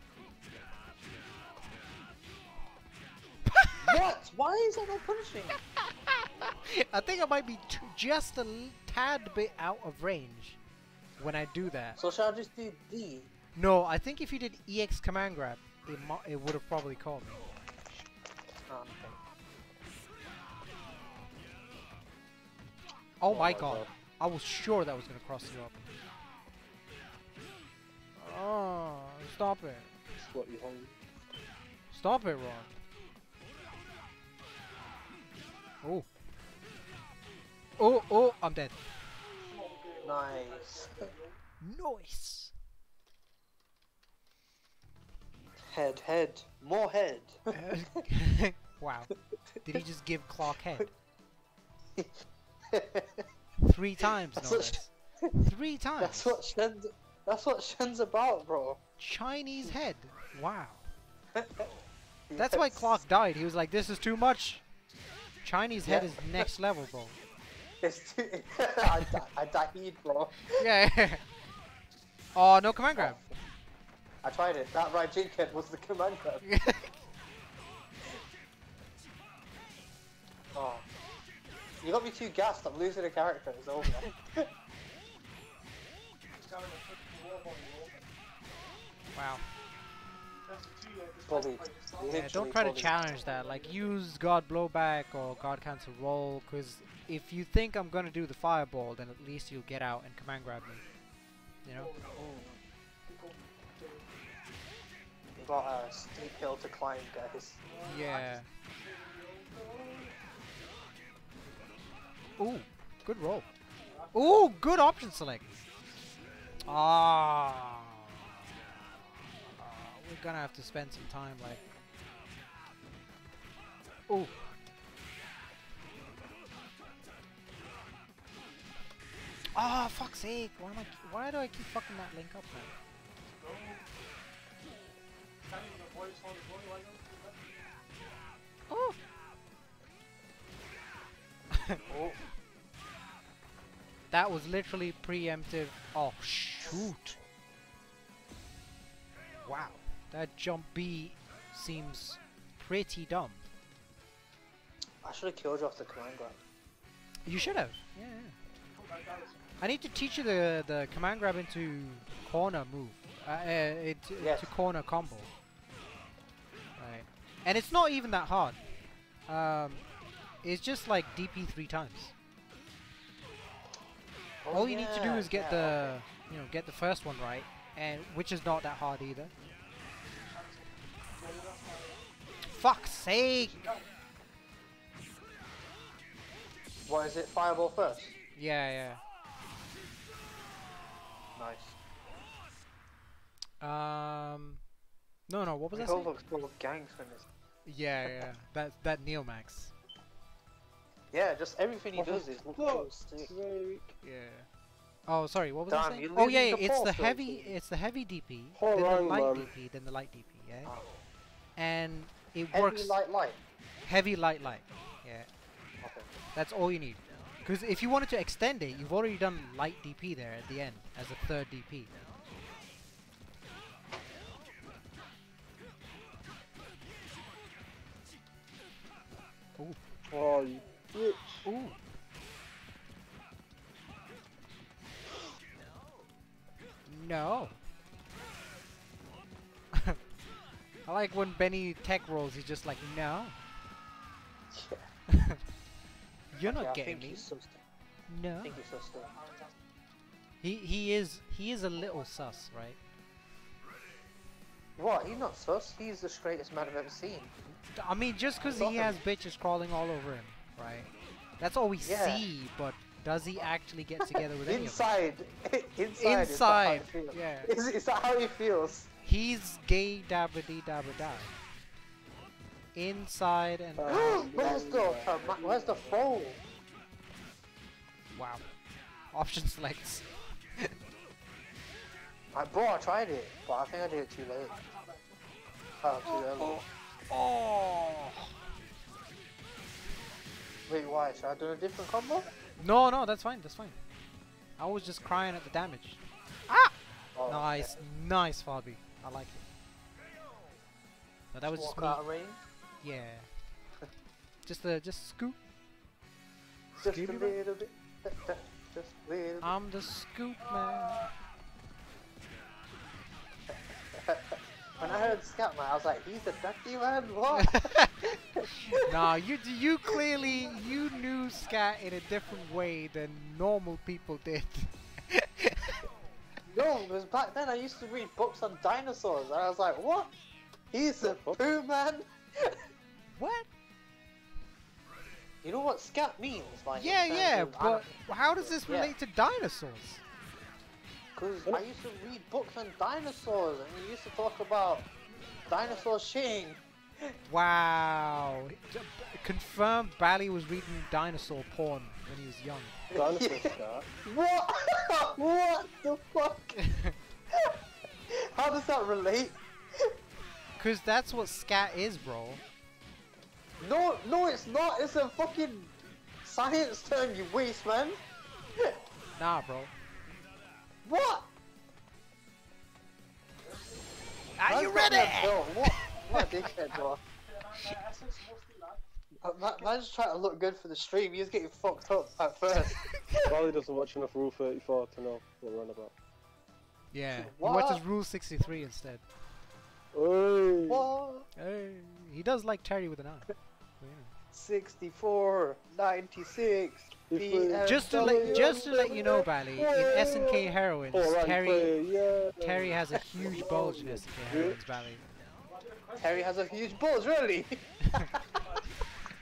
What? Why is that not punishing? *laughs* i think i might be t- just a tad bit out of range when i do that So shall I just do D? no i think if you did ex command grab it, mo- it would have probably called me Oh, okay. oh, Oh my my god. God. i was sure that was gonna cross you up ah. oh stop it What you hold? Stop it, Ron. Oh. Oh, oh, I'm dead. Nice. Nice. Head, head, more head. *laughs* wow. Did he just give Clark head? Three times, no less. Three times. That's what *laughs* Shen's. That's what Shen's about, bro. Chinese head. Wow. *laughs* That's why Clark died. He was like, this is too much. Chinese head Yeah. is next level, bro. *laughs* It's too, *laughs* I, di- I died, bro. Yeah. *laughs* oh, no command grab. I tried it. That right jink head was the command grab. Oh. You got me too gassed. I'm losing a character. It's over. wow. Bullied. Yeah, don't try to challenge that. Like, use Guard Blowback or Guard Cancel Roll, because if you think I'm gonna do the Fireball, then at least you'll get out and command grab me. You know? You got a steep hill to climb, guys. Yeah. Ooh, good roll. Ooh, good option select. Ah. We're gonna have to spend some time, like. Ooh. Ah, fuck's sake! Why am I? Why do I keep fucking that link up, man? Oh. *laughs* Oh, That was literally preemptive. Oh shoot! Wow, that jump B seems pretty dumb. I should have killed you off the command grab. You should have. Yeah, yeah. I need to teach you the the command grab into corner move. Uh, uh, it, Yes. to corner combo. Right. And it's not even that hard. Um, it's just like DP three times. Oh, All you need to do is get yeah, the okay. you know get the first one right, and which is not that hard either. Fuck's sake! What is it? Fireball first. Yeah, yeah. Nice. Um, no, no. What was that? looks full of gang swingers. Yeah, yeah. that that Neomax. Yeah, just everything he does is look so fuck's sick. Yeah. Oh, sorry. What was I saying? Oh yeah, it's the heavy. It's the heavy DP, then the light man. DP, then the light DP. Yeah. Ah. And it heavy works. Heavy light light. Heavy light light. Yeah. Okay. That's all you need. Because if you wanted to extend it, you've already done light DP there at the end as a third DP. Ooh. Oh, you bitch. Ooh. No. I like when Benny tech rolls, he's just like, no. *laughs* You're Yeah, not I getting think me. he's sus. No. I think he's sus. though. He he is he is a little sus, right? What? He's not sus. He's the straightest man I've ever seen. I mean, just because he has bitches crawling all over him, right? That's all we Yeah. see, but does he actually get together with any of them? Inside, *laughs* inside. Is that how Inside, yeah. Is, is that how he feels? He's gay dabba dee dabba die. Inside and Uh, *gasps* where's the uh, where's the phone? wow. Option selects. I bro, I tried it, but I think I did it too late. Oh, too early. Oh. Wait, why? Should I do a different combo? No, no, that's fine. That's fine. I was just crying at the damage. Oh, Nice, nice, Fabi. I like it. No, that was just Walk me. out of range. Yeah. *laughs* Just a just scoop. Just Scooby Doo? little bit. Just a little bit. I'm the scoop man. *laughs* When I heard Scatman, I was like, he's the dirty man. What? *laughs* nah, you you clearly you knew scat in a different way than normal people did. Because back then I used to read books on dinosaurs, and I was like, what? He's a poo man. *laughs* what? You know what scat means? Like, Yeah, yeah, but how does this Yeah. relate to dinosaurs? Because I used to read books on dinosaurs, and we used to talk about dinosaur shitting. Wow. Confirmed Bally was reading dinosaur porn when he was young. Dinosaur scar. *laughs* What? what the fuck? How does that relate? Cause that's what scat is, bro. No, no, it's not. It's a fucking science term, you waste man. Nah, bro. What? Are you Man's ready? What? What dickhead, bro. *laughs* Uh, Ma- Man's trying to look good for the stream. He's getting fucked up at first. *laughs* Probably doesn't watch enough Rule 34 to know what we're on about. Yeah. He watches Rule 63 instead. Hey. what? Hey, he does like Terry with an eye. Well, 64, 96. If, Just to let just to let you know, Bally, in SNK Heroines, All right, Terry yeah. Terry has a huge bulge in SNK Heroines, Bally. Terry has a huge bulge, really. *laughs*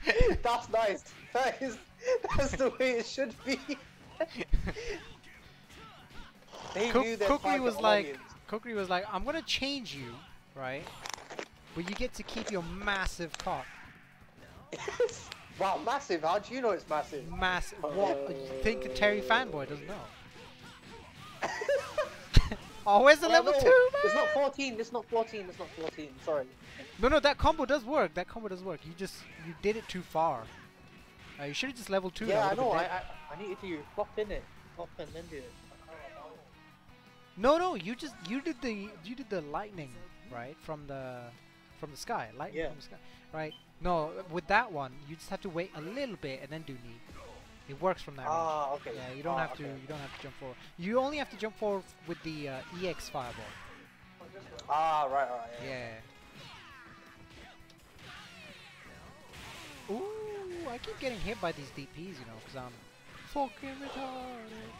*laughs* that's nice. That is, that's the way it should be. *laughs* They Cook- knew their Kukri was like, audience. Kukri was like, I'm gonna change you, right? But you get to keep your massive cock. *laughs* wow, massive. How do you know it's massive? Massive. Oh. What? You think a Terry fanboy doesn't know? Oh, where's the level no, two, It's not 14. It's not 14. It's not 14. Sorry. No, no, that combo does work. That combo does work. You just you did it too far. Uh, you should have just level two. yeah, I know. I. I I needed to flop in it, flop and then do it. No, no, you just you did the you did the lightning right from the from the sky, lightning Yeah. from the sky, right? No, with that one you just have to wait a little bit and then do knee. It works from that. range. Ah, okay. Yeah, you don't Ah, have to you don't have to jump forward. You only have to jump forward with the uh, EX fireball. Ah, right, right. Yeah. Yeah. Ooh, I keep getting hit by these DPs, you know, because I'm fucking retarded.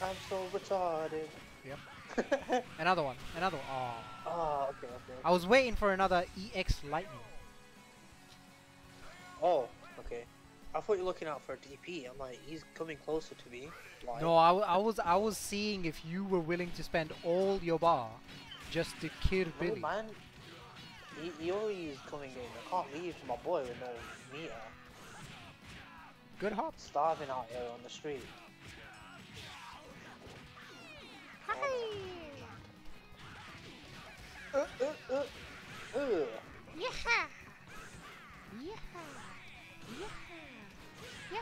I'm so retarded. Yep. *laughs* Another one, another one. Oh. Ah, okay, okay. I was waiting for another EX lightning. Oh, okay. I thought you were looking out for a DP. I'm like, he's coming closer to me. Why? No, I, w- I was I was seeing if you were willing to spend all your bar just to kill No, Billy. man. He, he always coming in. I can't leave my boy with no meter. Good hops. Starving out here on the street. Uh, uh, uh, uh. Yeah.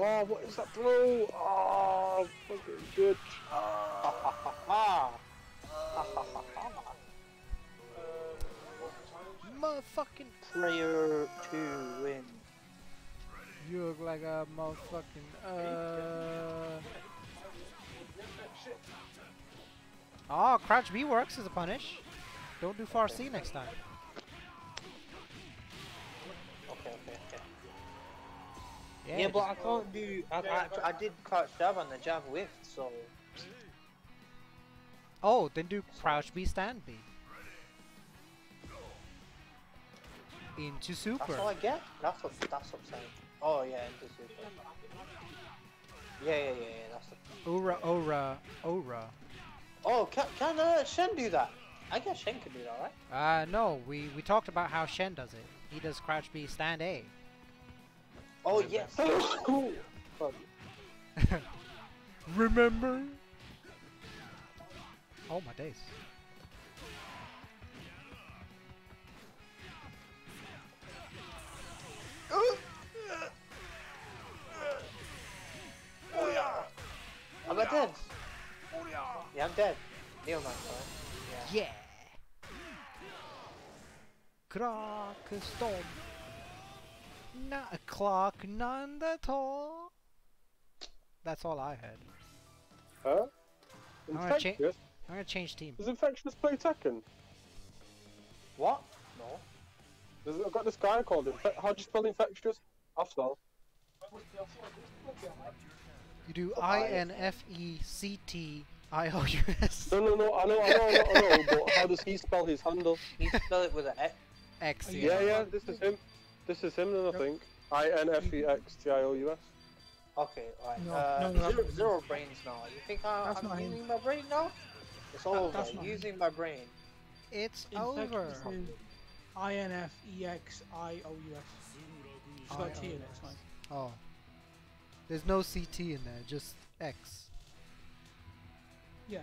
Oh, what is that throw? Oh, fucking good. *laughs* Ah, ha, ha, ha. Ah, ha, ha, ha. Motherfucking. Player to win. You look like a motherfucking. Uh. Oh, crouch B works as a punish. Don't do far C next time. Okay, okay, okay. Yeah, Yeah, but I can't do. I, I, I did crouch jab and the jab whiffed, so. Oh, then do crouch B, stand B. Into super. That's all I get? That's what, that's what I'm saying. Oh, yeah, into super. Yeah, yeah, yeah, yeah, that's the. Ora, ora, ora. Oh, can, can uh, Shen do that? I guess Shen can do that, right? Uh, no, we, we talked about how Shen does it. He does crouch B, stand A. Oh, yes. cool. *laughs* *laughs* Remember? Oh my days. Am I dead? Yeah, I'm dead. Neil Knight, sorry. Yeah. Yeah. Krakestorm. Not a clock, none at all. That's all I heard. Huh? gonna cha- Infectious? I'm gonna change team. Does Infectious play Tekken? What? No. There's, I've got this guy called Infe- How do you spell Infectious? After. You do I N F E C T I O U S No, no, no, I know, I know, I know, I know, but how does he spell his handle? He spell it with an X. X. Yeah, yeah, this is him. This is him, then I think. I N F E X T I O U S. Okay, alright. No, uh, no, no, zero, brains now. You think I, That's I'm not him. using my brain now? It's all over. that's not using my brain. It's Infectious over. is I N F E X I O U S. It's got a T in it, it's fine. Oh. There's no CT in there, just X. Yeah,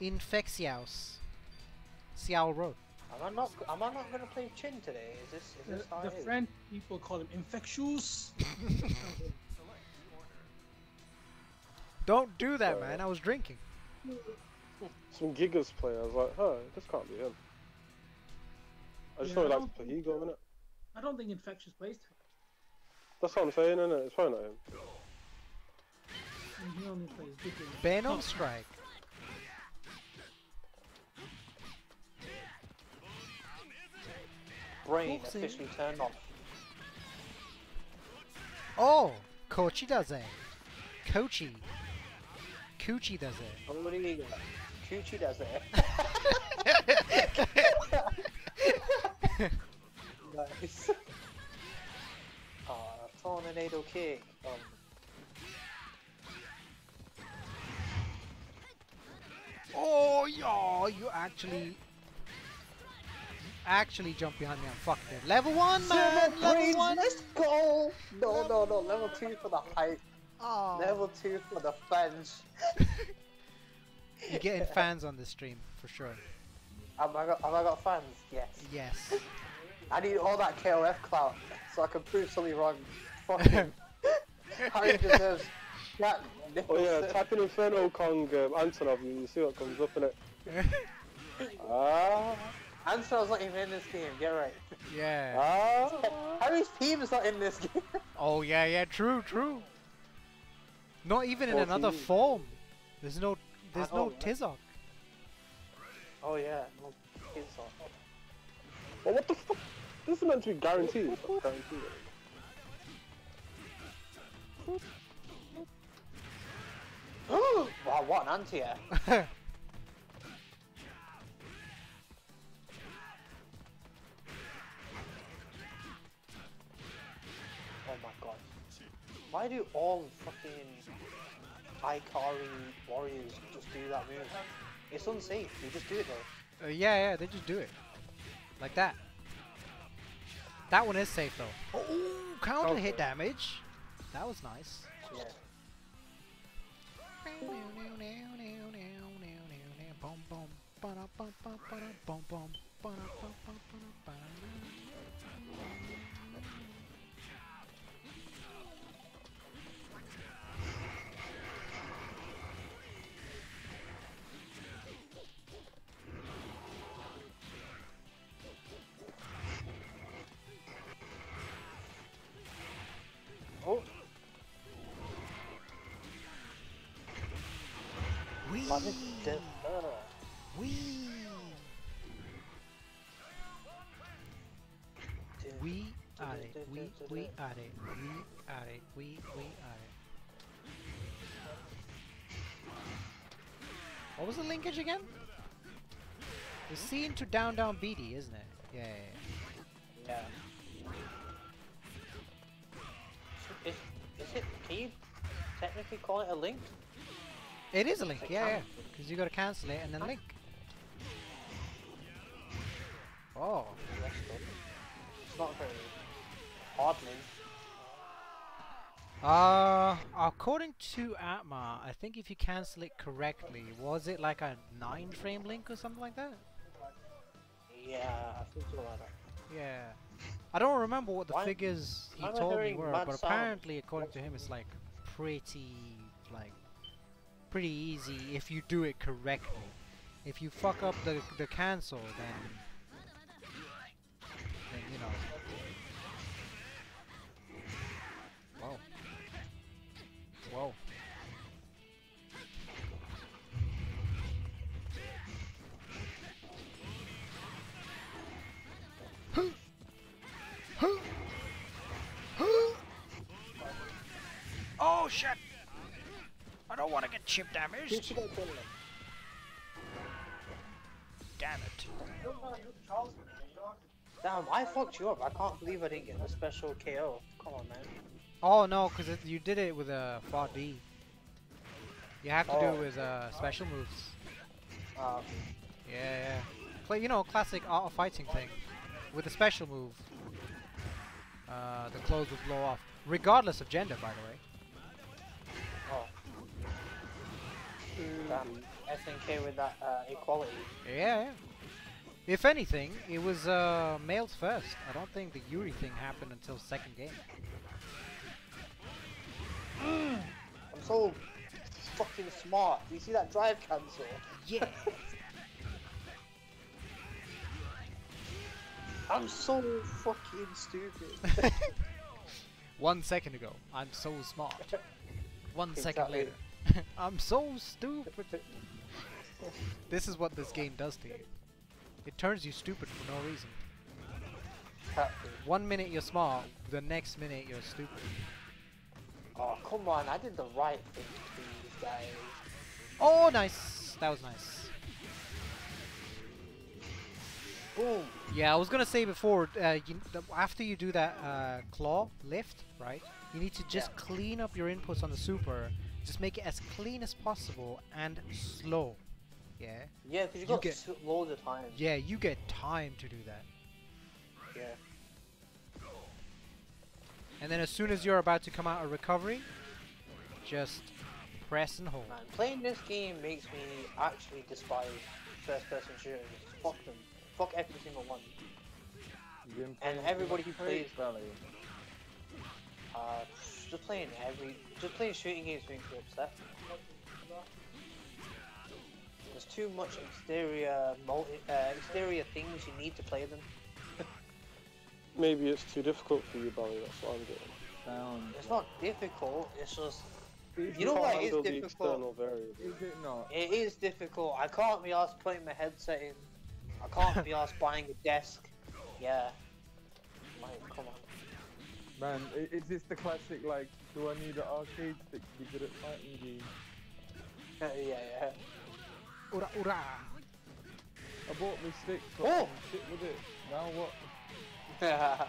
yeah. Infexious. Xiao Road. Am I not? Am I not gonna play Chin today? Is this? Is The, this how the it is? French people call him infectious. *laughs* Don't do that, Sorry. man. I was drinking. Some Gigas player. I was like, huh, this can't be him. I just Yeah, thought I he'd like don't to play Ego, innit? I don't think infectious plays. That's what I'm saying, innit? It's probably not him. He only plays different. Venom Oh, Strike. Brain Oopsie. officially turned off. Oh! Kochi does it. Kochi. Coochie does it. What do you got? Coochie does it. *laughs* *laughs* nice. Tornado kick. Um, Oh, yeah, you actually. Actually jump behind me and fuck it. Level 1, man! Silver Level brains, 1! let's go! No, no, no. Level two for the hype. Oh. Level two for the fans. *laughs* You're getting fans on this stream, for sure. Have I got? Have I got fans? Yes. Yes. *laughs* I need all that KOF clout so I can prove something wrong. Fucking *laughs* Harry deserves Jack Oh yeah, type in Inferno Kong um, Antonov and you see what comes up in it. *laughs* Ah, Ansar's not even in this game. Get right. yeah. ah. Harry's team is not in this game. *laughs* Oh, yeah, yeah, true, true. Not even in another form. There's no. There's know, no right? Tizok. oh yeah. No, he's not. Well, what the fuck? This is meant to be guaranteed. It's wow, what an anti-air. *laughs* Oh my god. Why do all fucking Ikari warriors just do that move? It's unsafe. You just do it though. Uh, yeah, yeah, they just do it. Like that. That one is safe though. Oh, counter hit damage. That was nice. Yeah. It. We we are it. We are it. We we are it. What was the linkage again? The scene to Down Down Beatty, isn't it? Yeah. yeah, yeah. Yeah. Is, is it? Can you technically call it a link? It is a link. Like Yeah, yeah. Because you got to cancel it and then link. Oh. It's not very link. Uh, according to Atma, I think if you cancel it correctly, was it like a nine frame link or something like that? Yeah, I think so. Yeah. I don't remember what the Why- figures he told me were, but apparently, according to him, it's like pretty, like, pretty easy if you do it correctly. If you fuck up the the cancel, then, shit! I don't want to get chip damaged. Damn it. Damn, I fucked you up. I can't believe I didn't get a special KO. Come on, man. Oh no, because you did it with a 4D. You have to do Oh. it with uh, special moves. Uh, Yeah, yeah. Play, you know, classic art of fighting thing. With a special move, uh, the clothes would blow off, regardless of gender, by the way. Damn. SNK with that uh, equality. Yeah, yeah. If anything, it was uh, males first. I don't think the Yuri thing happened until second game. *gasps* I'm so fucking smart. Do you see that drive cancel? Yeah. *laughs* I'm so fucking stupid. *laughs* One second ago, I'm so smart. One second Exactly. later, *laughs* I'm so stupid. This is what this game does to you. It turns you stupid for no reason. One minute you're smart, the next minute you're stupid. oh, come on. I did the right thing to these guys. Oh, nice. That was nice. Boom. Yeah, I was gonna say before, uh, you, the, after you do that uh, claw lift, right? You need to just Yeah. clean up your inputs on the super. Just make it as clean as possible and slow. Yeah. Yeah, because you You got get- loads of time. Yeah, you get time to do that. Yeah. And then as soon as you're about to come out of recovery, just press and hold. Man, playing this game makes me actually despise first-person shooters. Fuck them. Fuck every single one. And everybody who plays- Valley? Uh, just playing every, just playing shooting games makes me upset. There's too much exterior, multi, uh, exterior things you need to play them. *laughs* Maybe it's too difficult for you, Bally. That's what I'm getting. Sound. It's not difficult. It's just Is You know it what not? is Handle difficult? external. Is it not? it is difficult. I can't be asked putting my headset in. I can't be asked *laughs* buying a desk. Yeah. Like, come on. Man, is this the classic, like, do I need an arcade stick to be good at fighting games? *laughs* yeah, yeah. Ura, ura. I bought my stick, Oh! but shit with it. Now what? *laughs*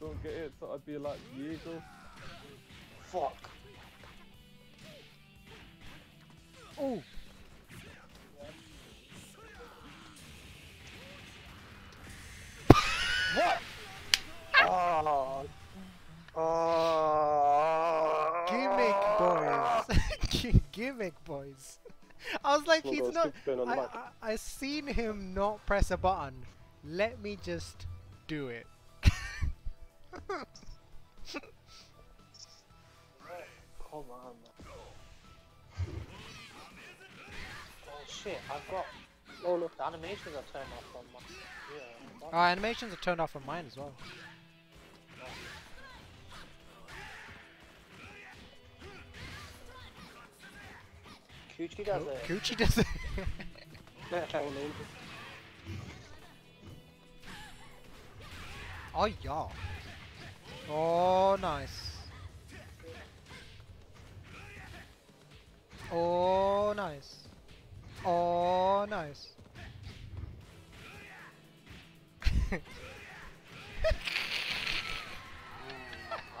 Don't get it, so I'd be like Diego. Fuck. Oh, What? Oh. Oh. gimmick oh. boys. *laughs* Gimmick boys. I was like, Look, he's not. going on the I. I, I seen him not press a button. Let me just do it. Come on. Oh shit, I've got. Oh look, the animations are turned off on my. Yeah. Our animations are turned off on mine as well. Gucci does Ko- it. Coochie does it. *laughs* Oh, oh yeah. Oh nice. Oh nice. Oh nice. *laughs*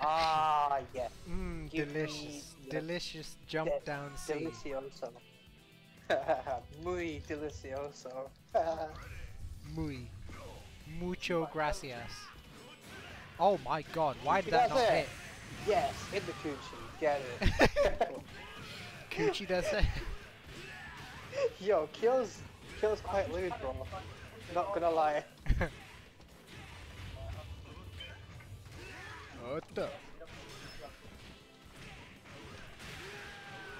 ah, yeah. Give me delicious, the delicious jump de- down C. Delicioso. *laughs* Muy delicioso. *laughs* Muy. Mucho gracias. Oh my god, why did that not it. hit? yes, hit the Gucci. Get it. *laughs* Coochie does it. Yo, kills, kills quite lewd, bro. Not gonna lie. Otto.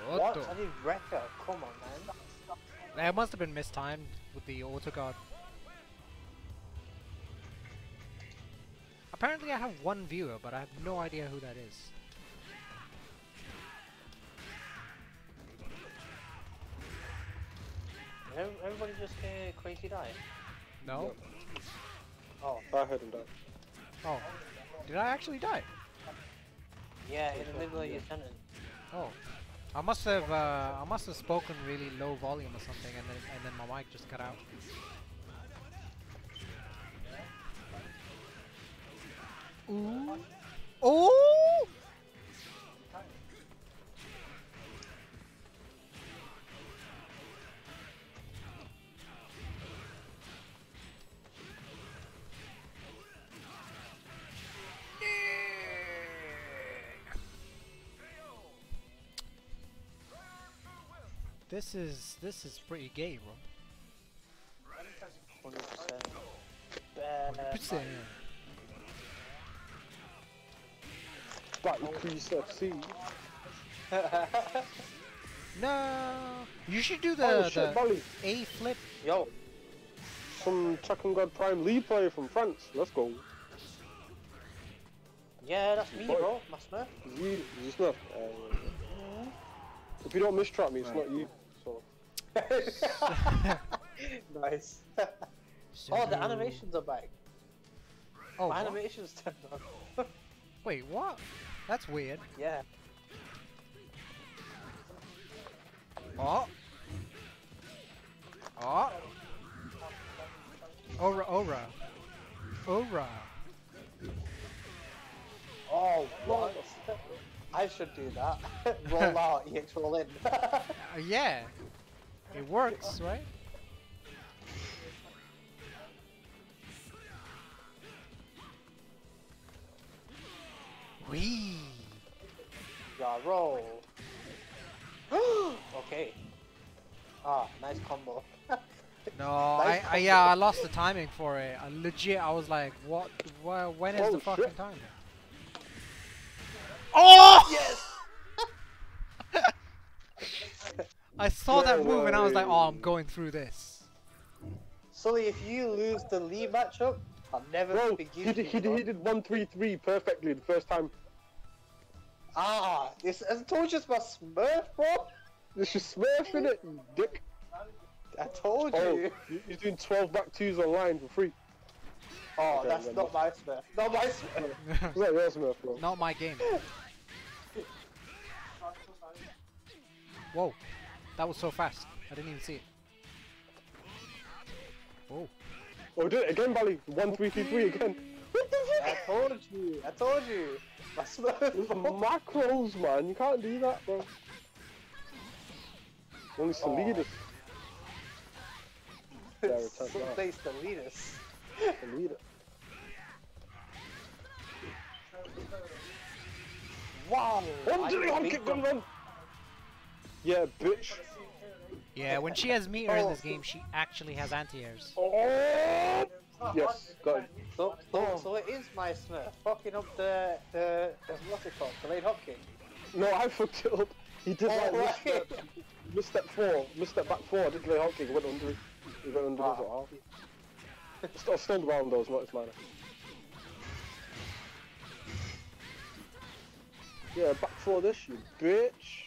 What? Otto. I need Wrecker. Come on, man. That must have been mistimed with the auto guard. Apparently I have one viewer, but I have no idea who that is. Everybody just uh, crazy die. No? Oh, I heard him die. Oh. Did I actually die? yeah, in the middle of your sentence. Oh. I must have uh, I must have spoken really low volume or something and then and then my mic just cut out. Ooh. Oh! This is this is pretty gay, bro. Hundred percent. Uh, Percent. Back increase FC. No, you should do oh the, shit, the Bally. A flip. Yo, Some Chuck and God Prime lead player from France. Let's go. yeah, that's me, bro. My Smurf. Is he, is he Smith? Uh, if you don't mistrap me, it's not you. So. *laughs* nice. oh, the animations are back. Oh, My what? animations turned on. *laughs* wait, what? That's weird. yeah. Oh. Oh. Ora, ora. Ora. Oh, what? I should do that. *laughs* roll *laughs* out, EX roll in. *laughs* Uh, yeah. It works, right? Wee. yeah, roll. *gasps* okay. Ah, nice combo. No, I, Nice I yeah, I lost the timing for it. I legit, I was like, what? Wh- when is Oh, the fucking shit. time? Oh! yes! *laughs* I saw that move and I was like, oh, I'm going through this. Sully, if you lose the Lee matchup, I'll never Bro, forgive he you. did, he, bro. did, he did 133 perfectly the first time. Ah, this I told you it's my Smurf, bro. This is smurfing it, dick. I told Oh, you. you- you're doing 12 back twos online for free. Oh, Okay, that's not my Smurf. Not my Smurf. *laughs* Is that your smurf, bro? Not my game. Whoa, that was so fast. I didn't even see it. Oh, Oh, did it again, Bally. 1333 again. I told you. I told you. My Smurf. Those bro. macros, man. You can't do that, bro. Only Oh. Salidas Yeah, return Some that. place to lead us. can lead it. Wow. One I Dilly got on big kick, bro. run, run. Yeah, bitch. yeah. When she has meter in this Oh. game, she actually has anti-airs. Oh! Yes, got it. So, so, oh. so it is my Smurf fucking up the the, the what's it called? The late hop. No, I fucked it up. He did like Oh, misstep, misstep four, misstep back four, did the hot kick, went under it. He went under it Wow. at half. Still stunned round though, it's not it's minor. Yeah, back four this, you bitch.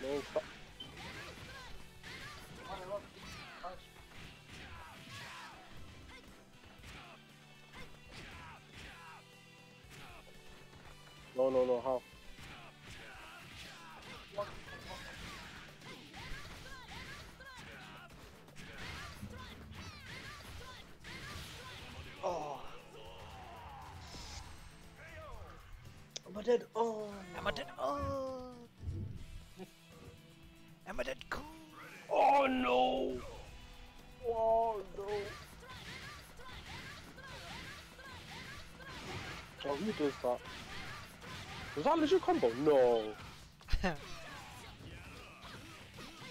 No fuck. No, no, no, how? Oh. I'm dead. Oh. I'm dead. Oh. Am I dead? Cool. Oh no! Oh no! Oh, who does that? Was that a legit combo? No. *laughs*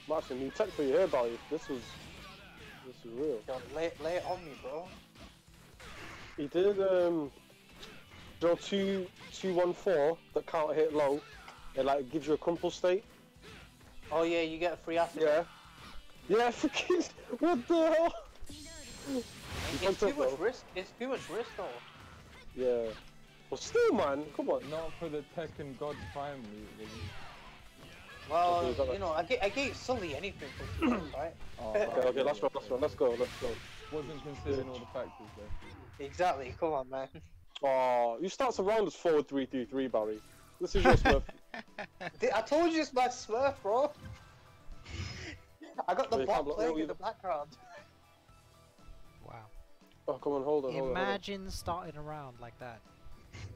Martin, you tech for your hair value. This was. This is real. Yo, lay, lay it on me, bro. He did um. Draw two two one four that can't hit low. It like gives you a crumple state. Oh yeah, you get a free acid. Yeah. Yeah, *laughs* freaking. What the hell? It's too much though. risk. It's too much risk though. Yeah. Well, still, man. Come on. Not for the Tekken God Prime. we- we- Well, Okay, you know, I gave, I gave Sully anything for free, *coughs* right? Oh, *laughs* Okay, okay, last round, last round. Let's go, let's go. wasn't considering all the factors there. Exactly. Come on, man. Oh, you start to round as forward three three three, Barry. This is your Smurf. *laughs* I told you it's my Smurf, bro. I got the Well, you bot playing no in the background. Wow. Oh, come on, hold on, hold on. hold on. Imagine starting around like that.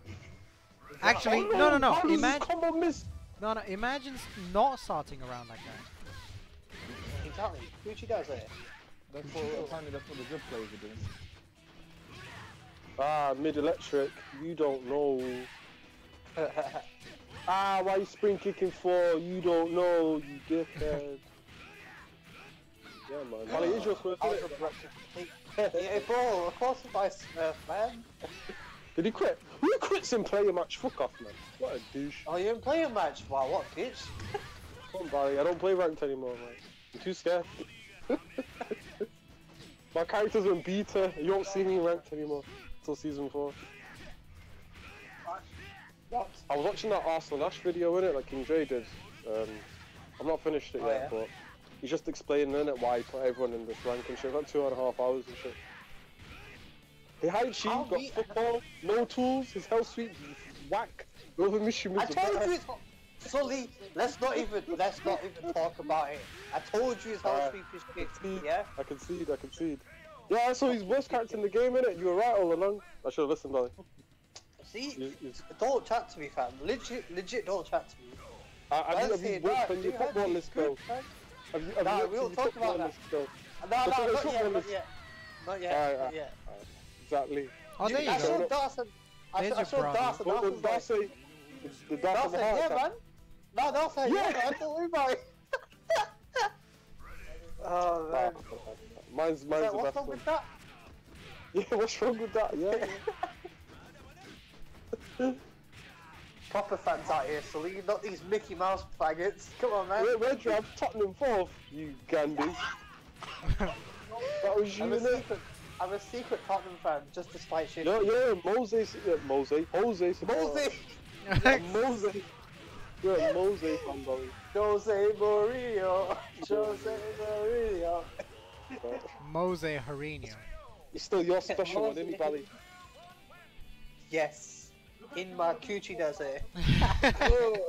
*laughs* Actually, Oh, no, no, no. How does this Imagine, combo miss? no, no. Imagine not starting around like that. Exactly. Gucci does it. That's what apparently that's what the good players are doing. Ah, mid electric. You don't know. *laughs* Ah, why you spring kicking for? You don't know, you dickhead. yeah, man. Barry, it is your Smurf, I was isn't it? a- yeah, bro, of course it's my Smurf, man. Did he quit? Who quits in play a match? Fuck off, man. What a douche. Oh, you didn't play a match? Wow, what bitch? Come on, Barry. I don't play ranked anymore, man. I'm too scared. *laughs* My character's in beta. You won't see me ranked anymore until season four. What? I was watching that Arslan Ash video in it, like King Dre did. Um, I've not finished it Oh, yet, yeah? but he's just explaining in it why he put everyone in this rank and shit. Like two and a half hours and shit. He sheep, How got football, no tools, his health sweep, whack. Over Mishima's I told you it's Sully, let's not even let's not even talk about it. I told you his health Alright. sweep is shit, yeah? I concede, I concede. Yeah, so he's worst character in the game, innit? You were right all along. I should have listened, Dolly. See? You, you, Don't chat to me, fam. Legit, legit, don't chat to me. I, have you, have Wednesday, you nah, worked on your football these list, good though? Have you, have Nah, you we'll your talk football about that. list, though? No, Look no, not yet, not yet. Not yet, Alright, not alright. yet. Exactly. Oh, there I you go. showed Dawson. I There's I your showed brother. Dawson. What oh, oh, Dawson was like, Darcy? The Darcy Dawson, heart yeah, man. No, Dawson, yeah, Yeah. man. Don't worry about it. oh, man. Mine's, mine's So, the what's wrong with that? *laughs* Yeah, what's wrong with that? Yeah. *laughs* yeah. Proper fans out here, Sully. Not these Mickey Mouse faggots. Come on, man. Red, red drab, Tottenham fourth, you Gandhi. *laughs* that was you, I'm a secret. I'm a secret Tottenham fan, just to spite shit. Yeah, yeah, Mose, yeah, Mose, Jose, supporter. Mose, Yeah, *laughs* Mose. Yeah, Mose fan, Dolly. Jose Mourinho, Jose Mourinho. Mose Harino. He's still your special one, isn't he, Bally? Yes, in my coochie does it. *laughs*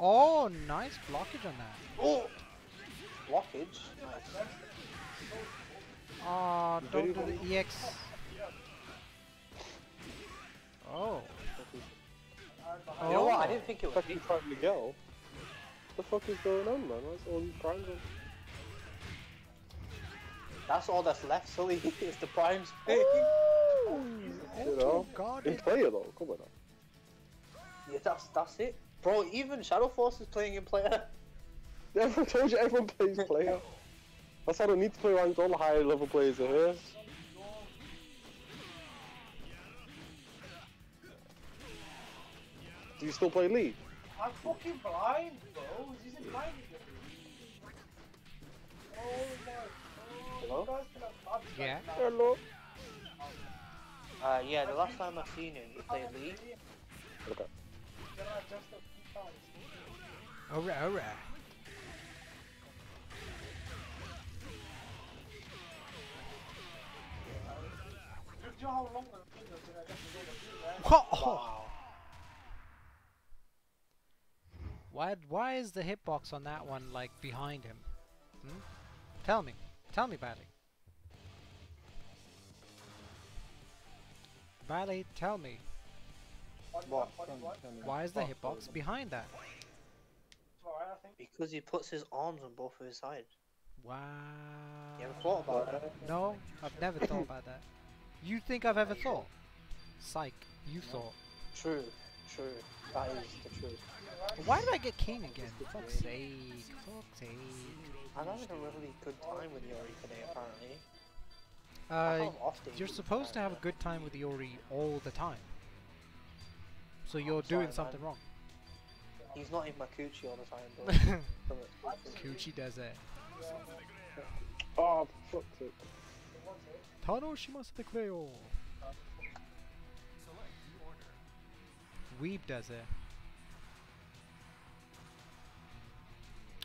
oh, nice blockage on that. oh, blockage. Nice. Oh, don't do the EX. Oh. You know what? I Oh. didn't think it was. Fucking Frank Miguel. What the fuck is going on, man? What's all these crimes on? That's all that's left, Sully. is *laughs* the primes. You know? Oh, God. In player though, come on now. yeah, that's that's it, bro. Even Shadow Force is playing in player. *laughs* Everyone told you everyone plays player. That's why I don't need to play ranked, all the higher level players are here. Do you still play League? I'm fucking blind, bro. He's in blind. Oh Hello? Yeah. Hello. Uh, yeah, the last time I seen him, he played League. Okay. Alright, alright. Wow. Why? Why is the hitbox on that one like behind him? Hmm? Tell me. Tell me, Bally. Bally, tell me. What? Why is the hitbox behind that? Because he puts his arms on both of his sides. Wow. You ever thought about that? No, I've never thought about that. You think I've ever thought? Psych, you thought. True, true. That is the truth. Why did I get king again? Fuck's sake, fuck's sake. I'm having a really good time with Yori today, apparently. Uh, thought off days you're supposed to have a good time with Yori all the time. So you're sorry, doing man. something wrong. He's not in my coochie all the time, though. *laughs* Coochie does it. Oh, fuck it. Tanoshimasu Cleo. Weeb does it.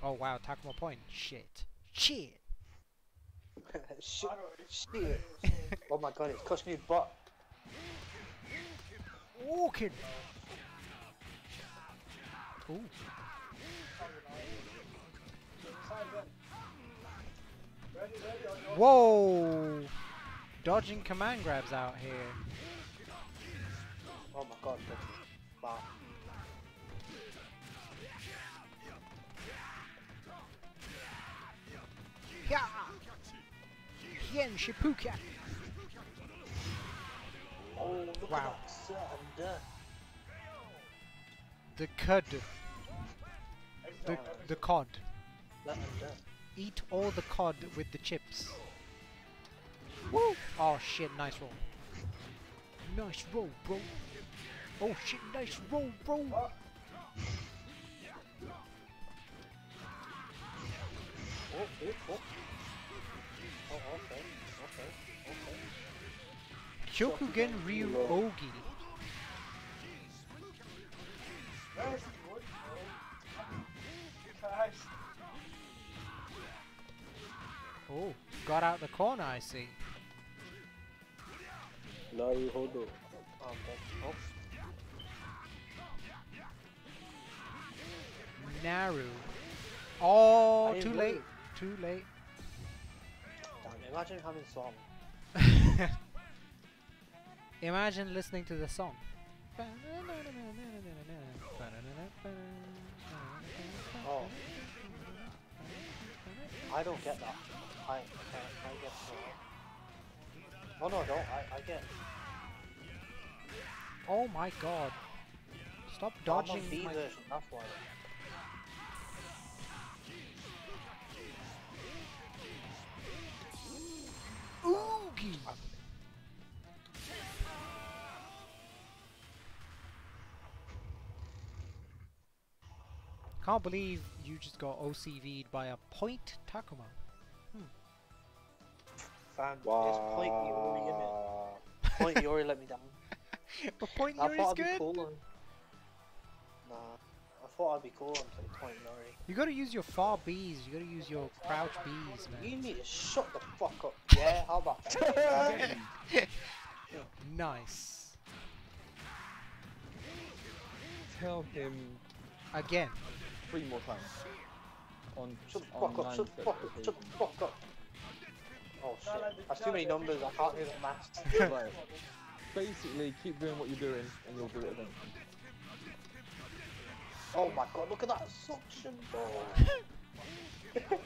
Oh wow, Takuma point. Shit. Shit. *laughs* shit, shit. oh my god, it's cost me butt. Walking. Ooh. Whoa! Dodging command grabs out here. Oh my god, wow. Hien Shipuka! Oh, look Wow. at that The cud. The, the cod. Eat all the cod with the chips. Woo! Oh shit, nice roll. Nice roll, bro. Oh shit, nice roll, bro. Oh, oh, oh. Oh. Kyokugen Ryu Ogi. Oh, got out the corner, I see. Naruhodo. Um, oh, Naru. Oh, I too late. Too late. damn, imagine having song. *laughs* Imagine listening to the song. Oh. I don't get that. I, I, I get that. Oh no, I don't. I, I get. Oh my god. Stop dodging my version, that's why. Can't believe you just got OCV'd by a point Takuma. Hmm. Fam, this point Yori, innit? Wow. Point Yori let me down. *laughs* But point I Yuri's thought I'd be good. cool on. Nah, I thought I'd be cool on point Yori. You gotta use your far Bs, you gotta use your crouch Bs, man. You need to shut the fuck up. *laughs* Yeah, how about that? *laughs* Nice. Tell him Again. Three more times. On Shut the fuck up, shut the fuck up, shut the fuck up. Oh shit, that's too many numbers, I can't do the maths. *laughs* right. Basically, keep doing what you're doing, and you'll do it eventually. Oh my god, look at that suction ball. *laughs*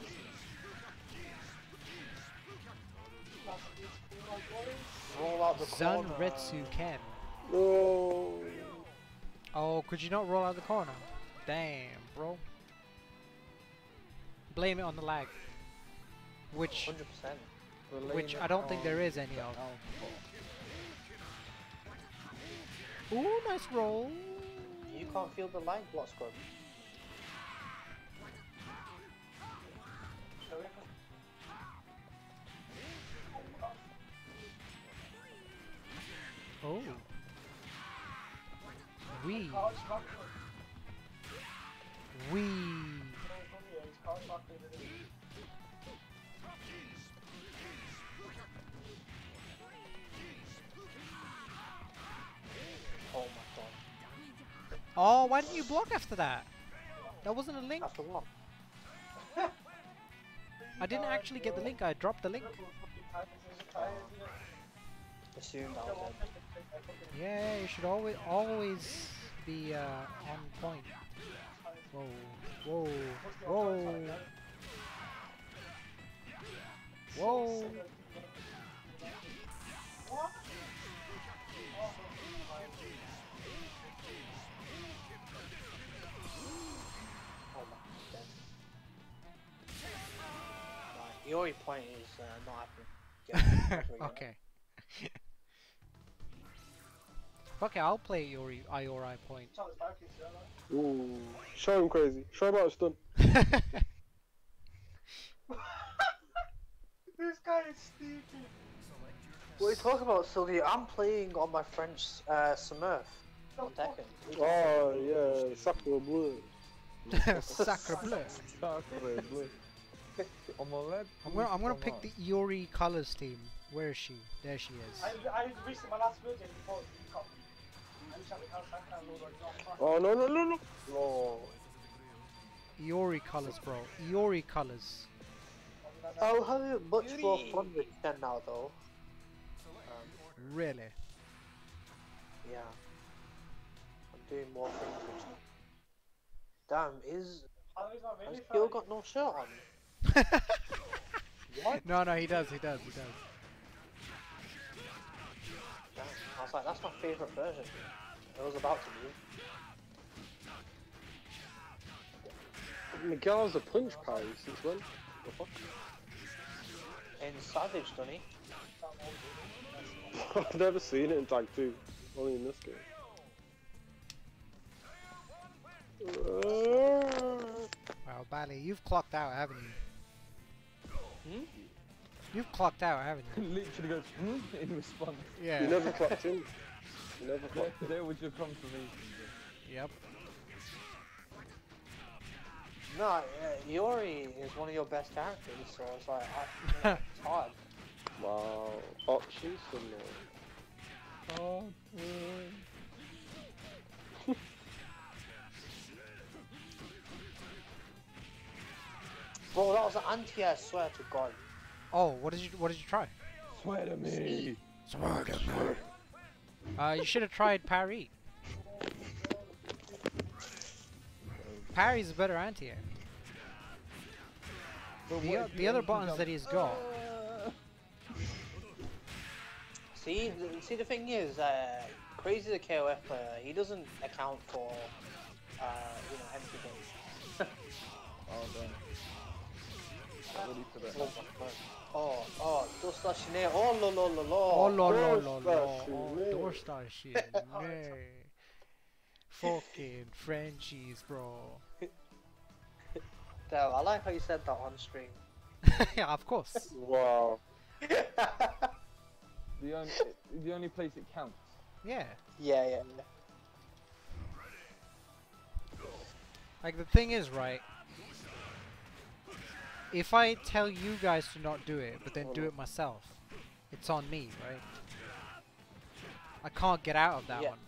Roll out the Zun corner. Retsu Ken. No. Oh, could you not roll out the corner? Damn, bro. Blame it on the lag. Which 100%. Which I don't think there is any the of. Ooh, nice roll. You can't feel the lag, block squad. Oh. We. Oh my god. Oh, why didn't you block after that? That wasn't a link. After what? I didn't actually get the link, I dropped the link. Assume that was it. Yeah, you should always always be uh, on point. Whoa, whoa, whoa, whoa. My god. Right, the only point is uh, not happening. Yeah, that's what we got. okay. *laughs* Fuck it, I'll play Iori Iori point. Ooh, show him crazy. Show him how it's done. *laughs* This guy is stupid. What are you talking about, Sylvia? I'm playing on my French uh, Smurf on Oh yeah, Sakura Blue. *laughs* Sacre bleu. Sacre bleu. *laughs* Omelette. I'm gonna I'm gonna pick the fromage. Iori colors team. Where is she? There she is. I reached my last birthday before Oh no no no no. Oh. Iori colors, bro. Iori colors. I'll have it much more fun with ten now, though. Um, Really? yeah. I'm doing more things with Ken. Damn, is has Gil got no shirt on? *laughs* What? No, no, he does, he does, he does. Damn. I was like, that's my favourite version. It was about to be. Miguel has a punch parry since when? The fuck? In Savage, doesn't he? *laughs* I've never seen it in Tag 2. Only in this game. *laughs* Wow, Bally, you've clocked out, haven't you? Hmm? You've clocked out, haven't you? *laughs* Literally goes hmm? in response. Yeah. You never clocked in. You never There, clocked in. there was your confirmation. Yep. No, uh, Yori is one of your best characters, so it's like, I, *laughs* it's hard. Wow. Options and uh, Oh, *laughs* Bro, that was an anti I swear to God. Oh, what did you what did you try? Swear to me. Swear to me. Uh, you should have tried parry. Parry's a better anti-air. The, o- the other want buttons that he's got. See, see the thing is, uh, Crazy the KOF player, he doesn't account for, uh, you know, empty games. *laughs* Oh, damn. Ready for that. Oh my god. Oh, oh, dos la chine, oh lo lo lo lo. Oh, lo, lo, lo, lo. shit, Oh, man. door star shit. Nay. Fucking Frenchies, bro. Damn, I like how you said that on stream. yeah, of course. wow. The only, the only place it counts. Yeah. yeah, yeah, yeah. Like the thing is, right? If I tell you guys to not do it, but then do it myself, it's on me, right? I can't get out of that Yeah. one.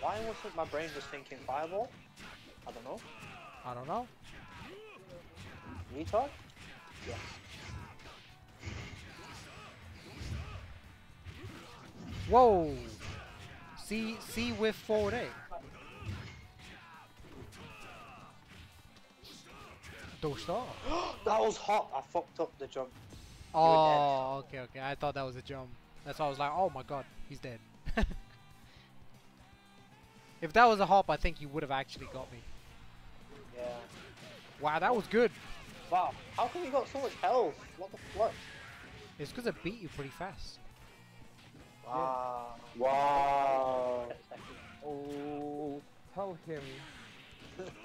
Why wasn't my brain just thinking fireball? I don't know. I don't know. Retard? Yes. Whoa! See, see with forward A. Door star. *gasps* that was hot. I fucked up the jump. Oh, okay, okay. I thought that was a jump. That's why I was like, oh my god, he's dead. *laughs* if that was a hop, I think you would have actually got me. Yeah. Wow, that was good. Wow. How come you got so much health? What the fuck? It's because I beat you pretty fast. Wow. Wow. Oh, tell him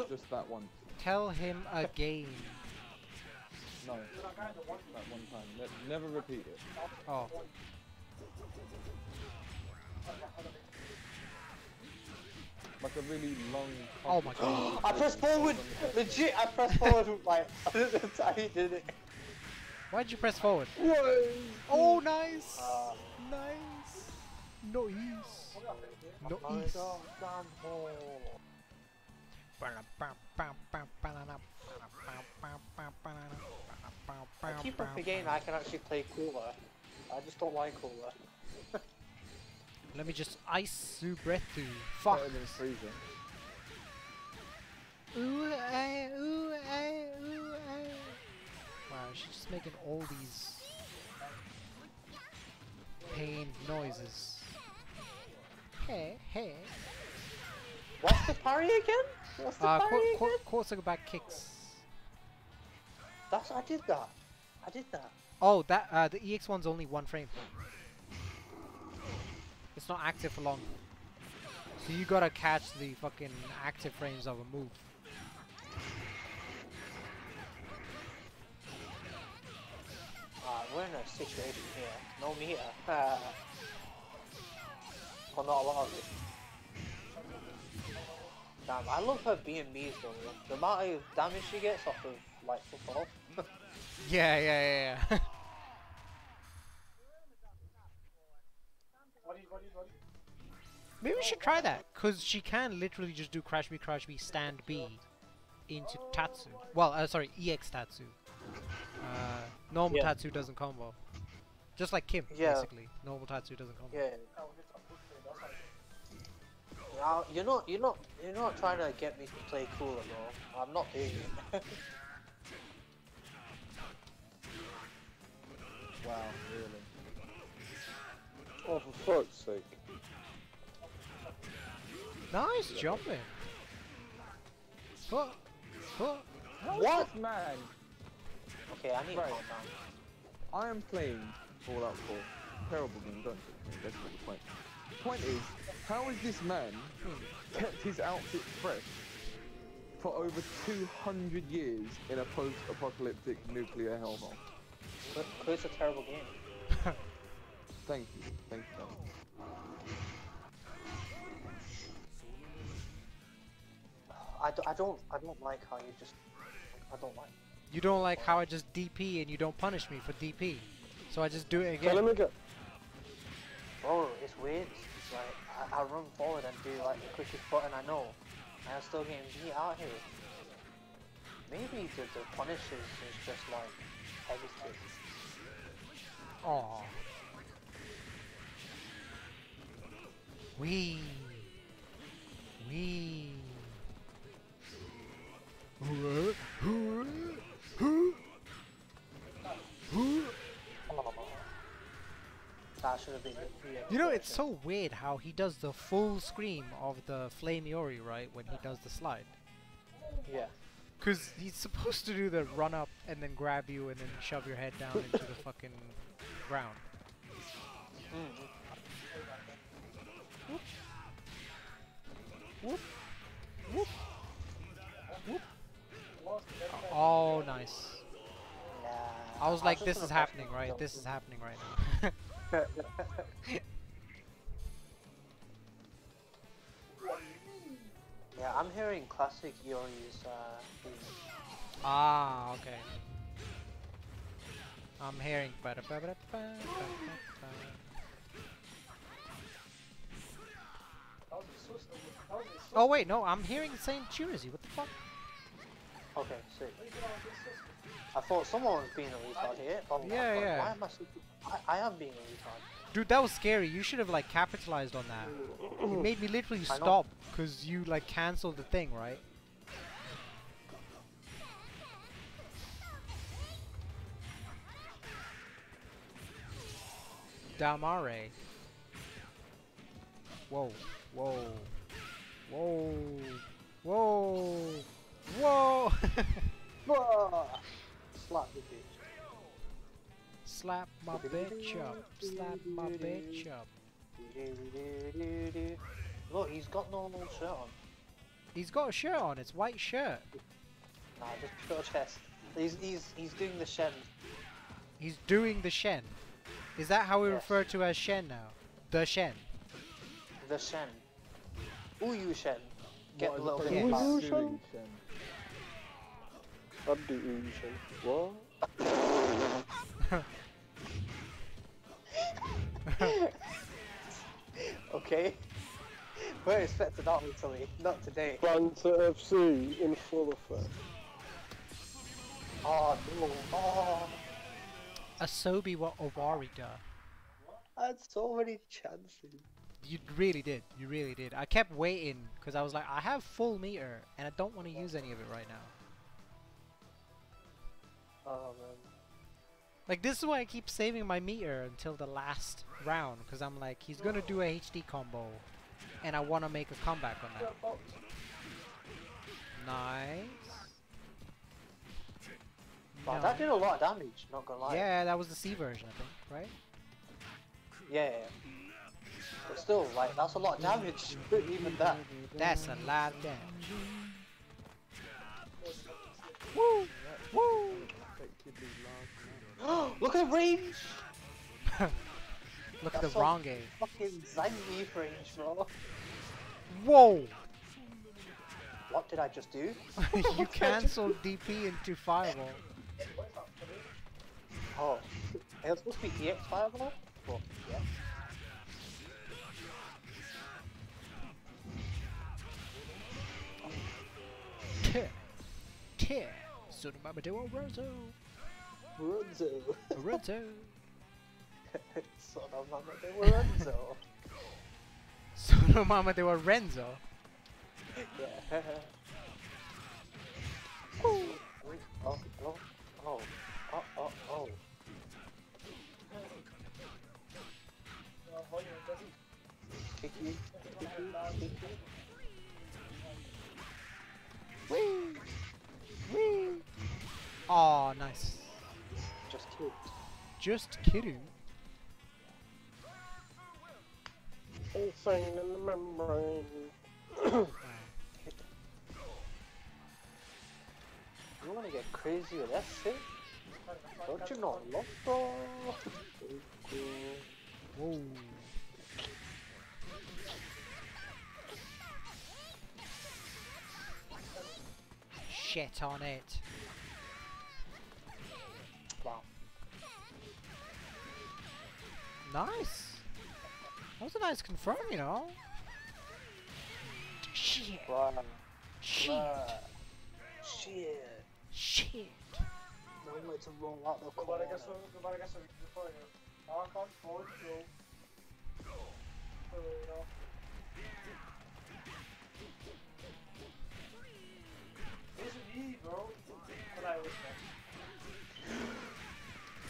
just that once. Tell him again. No, that one time. Ne- never repeat it. Oh, Like a really long. Oh my God. I pressed forward. Legit, I pressed forward. Like *laughs* I did it. Why'd you press forward? What? Oh, nice! Uh, nice! Nice! Nice! I keep on forgetting I can actually play Kula. I just don't like Kula. Let me just ice through breath through. Fuck! Better than freezing. Ooh, eh, ooh, eh, ooh, eh. Wow, she's just making all these pain noises. Hey, hey. What's the parry again? What's the Uh, parry again? qu- quarter back kicks. That's I did that. I did that. Oh, that uh, the EX one's only one frame. It's not active for long. So you gotta catch the fucking active frames of a move. Uh, we're in a situation here. No meter. Not a lot of it. Damn, I love her me though. The amount of damage she gets off of like football. *laughs* Yeah, yeah, yeah, yeah. *laughs* Maybe we should try that, cause she can literally just do crash B, crash B, stand B into Tatsu. Well, uh, sorry, EX Tatsu. Uh, normal Yeah. Tatsu doesn't combo. Just like Kim, Yeah. basically. Normal Tatsu doesn't combo. yeah. Now, you're not, you're not, you're not trying to get me to play Kula though. I'm not doing it. *laughs* Wow, really. Oh, for fuck's sake. Nice jumping. Fuck. Fuck. How is What? man? okay, I need Right. to calm down. I am playing Fallout 4. Terrible game, don't you? That's not the point. Point is, how is this man kept his outfit fresh for over 200 years in a post-apocalyptic nuclear hellhole? But it's a terrible game. *laughs* Thank you, thank you. I, do, I don't, I don't like how you just, I don't like. You don't like how I just DP and you don't punish me for DP. So I just do it So let again. me get. Bro, it's weird. It's like I, I run forward and do like the quickest button I know, and I'm still getting beat out here. Maybe the, the punishes is just like hesitant. Aw. Wee. Wee. Oh, have been the You know, it's so weird how he does the full scream of the Flame Yori, right, when he does the slide. Yeah. Because he's supposed to do the run up and then grab you and then shove your head down into the fucking ground. Mm. Oh, nice. Nah. I was like, this is happening, right? This is happening right now. *laughs* *laughs* Yeah, I'm hearing classic Yori's uh, ah, okay. I'm hearing. Oh wait, no, I'm hearing the same tune as you. What the fuck? Okay, sick. I thought someone was being a retard here. Oh, Yeah, God, yeah. Why am I, so, I, I am being a retard. Dude, that was scary. You should have like capitalized on that. It made me literally stop because you like canceled the thing, right? Damare. Whoa, whoa, whoa, whoa, whoa! *laughs* Ah, Slap the bitch. Slap my bitch up, slap my bitch up. Look, he's got normal shirt on. He's got a shirt on, it's white shirt. Nah, just pure chest. He's he's he's doing the shen. He's doing the Shen. Is that how we Yes. refer to as Shen now? The Shen. The shen. Uyu shen. Get What a little bit Yes. loud. to doing, Shen? I'd do Uyu What? *laughs* okay. We're expecting that Italy, not today. Fanta FC in full effect. Oh no. Oh, Asobi wa Owarida. I had so many chances. You really did. You really did. I kept waiting because I was like, I have full meter and I don't want to use any of it right now. Oh man. Like this is why I keep saving my meter until the last round because I'm like, he's gonna do a HD combo, and I want to make a comeback on that. Nice. Wow, that did a lot of damage, not gonna lie. Yeah, that was the C version, I think, right? Yeah. But still, like, that's a lot of damage, even that. That's a lot of damage. Woo! Woo! *gasps* Look at the range! *laughs* Look at the so- wrong game. Fucking Zangief range, bro. Whoa! What did I just do? *laughs* you *laughs* cancelled DP into Fireball. Oh. It was supposed to be EX Fireball? But, yeah. Tear. Tear. Sonomamadewa Rozo. Runzo. Rozo. *laughs* Son of mama de Runzo. Sonomamadewa Renzo. yeah. oh, oh, oh, oh, oh, oh, oh. Kick you, kick you, kick you. Whee! Whee! Aw, nice. Just kidding. Insane in the membrane. *coughs* You wanna get crazy with that shit? Don't you know, love, bro? Whoa. Shit on it. Nice. That was a nice confirm, you know. Shit. Bruh. Shit. Bruh. Shit. Shit. Don't like to roll out the Agora corner. que eu sou, agora que eu sou depois, ó, qual foi o show? Foi, ó. Esse vídeo, bro, when I was there.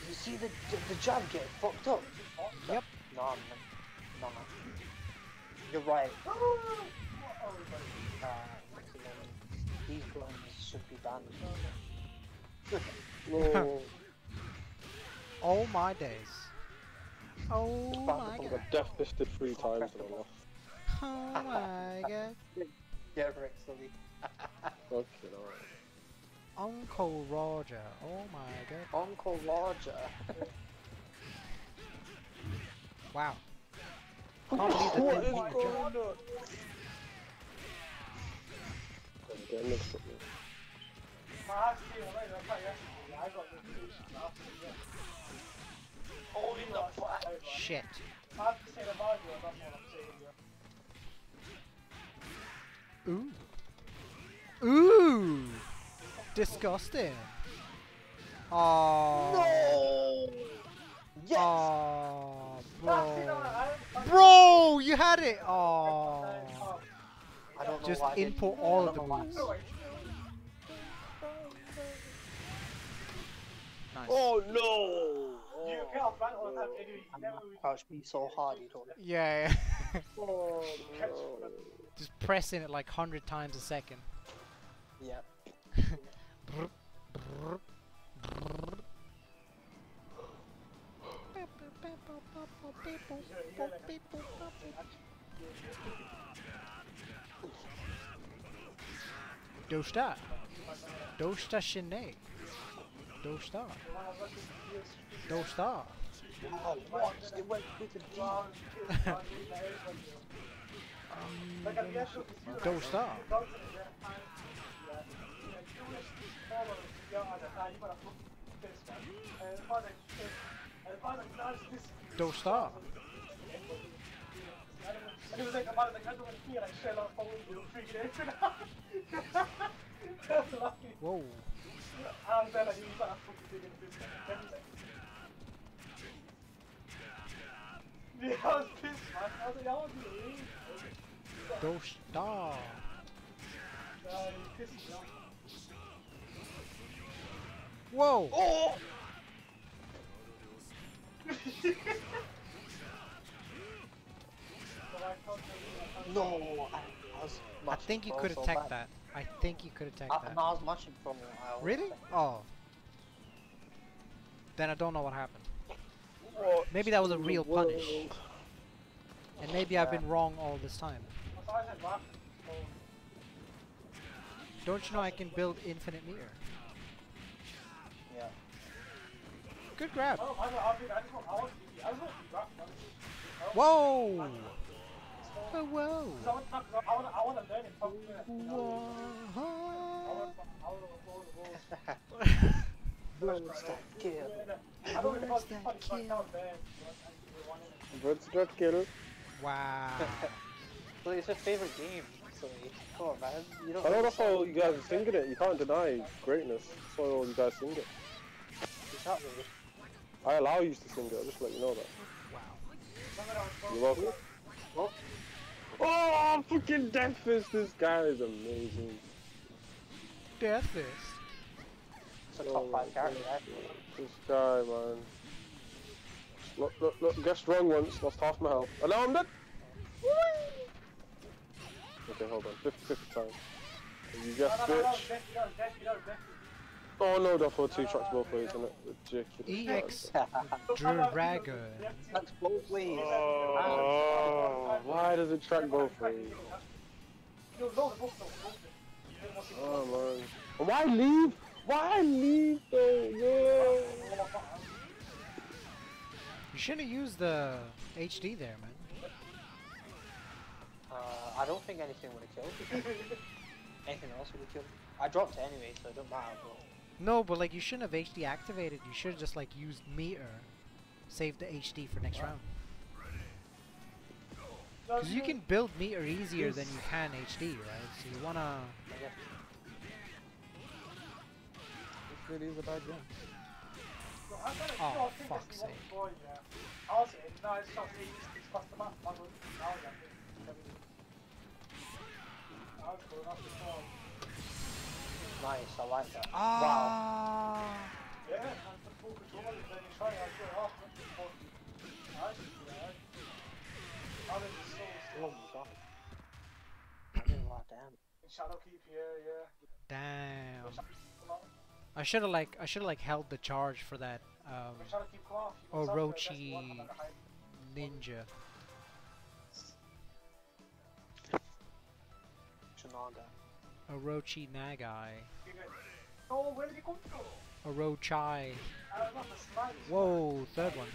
You see the, the, the jab get fucked up? Yep. No, man. No, man. You're right. *laughs* Oh, Uh, these guns should be banned. No. *laughs* *laughs* Oh my days. Oh my god. I god. got death fisted three times and I lost. Oh my god. Get Rex, silly. Okay, alright. Uncle Roger. Oh my god. Uncle Roger. Feeling right, that's why yesterday I the two Holding the flag. Shit. I have to say the Mario, that's what I'm saying. yeah. Ooh. Ooh. Disgusting. Oh. No! Yes! Oh, bro. I- I- Bro, you had it. Oh. I don't know Just why input I all of the know moves. Nice. Oh no! You can't ban all the time anyway. You never Crouch me so hard, you don't. Yeah. yeah. *laughs* Oh no! Just pressing it like 100 times a second. Yeah. *laughs* Dosta. Dosta Shine. Dosta. Dosta. Oh, what? It went with the D. Don't stop. Whoa. Don't stop. Whoa. Oh! No, I, I was I think you could attack bad. that. I think you could attack I, that. no, I was matching from Really? Oh. Then I don't know what happened. What Maybe that was a real punish. And maybe I've been wrong all this time. I thought I said laugh. So, Don't you know I can build infinite meter? Rap, honestly. Whoa! Oh, whoa! So I Whoa! want to, I want to blow the balls. *laughs* Blows that kill. I don't really want to punch back down there. Birds that kill. wow. *laughs* So it's your favorite game. So come on, man. You don't. I know that's how you guys are singing it. You can't deny greatness. That's why all you guys sing it. You can't really. I allow you to sing it. I'll just let you know that. wow. You're welcome. Oh. Oh, fucking Death Fist. This guy is amazing. Death Fist. It's a top five oh, character. This guy, man. Look, look, look. Guessed wrong once. Lost half my health. And now I'm dead. Okay, hold on. Fifth, fifth time. You guessed, bitch. Oh no, that's for two tracks both ways, isn't it? Ridiculous. EX *laughs* Dragon. That's both ways. Oh, why does it track both ways? Oh man. Why leave? Why leave though? No. You shouldn't have used the HD there, man. Uh, I don't think anything would have killed me. *laughs* anything else would have killed me. I dropped it anyway, so it don't matter. But No, but like you shouldn't have HD activated. You should have just like used meter, save the HD for next round. Because you can build meter easier than you can HD, right? So you wanna. I guess This really is a bad game. Oh, fuck's sake. Nice. I like that. Wow. Ah. Yeah, and the full control is then you try to get off with the full. Nice, yeah. Did it so Oh my god. I did a lot of Shadow Keep, yeah, yeah. Damn. I should have like I should have like held the charge for that um, When Shadow Keep come off, you can Orochi start the best one on the high. ninja. Chinaga. Orochi Nagai. You Oh, where did he come from? Orochi. Uh, not the smile. Whoa, third one.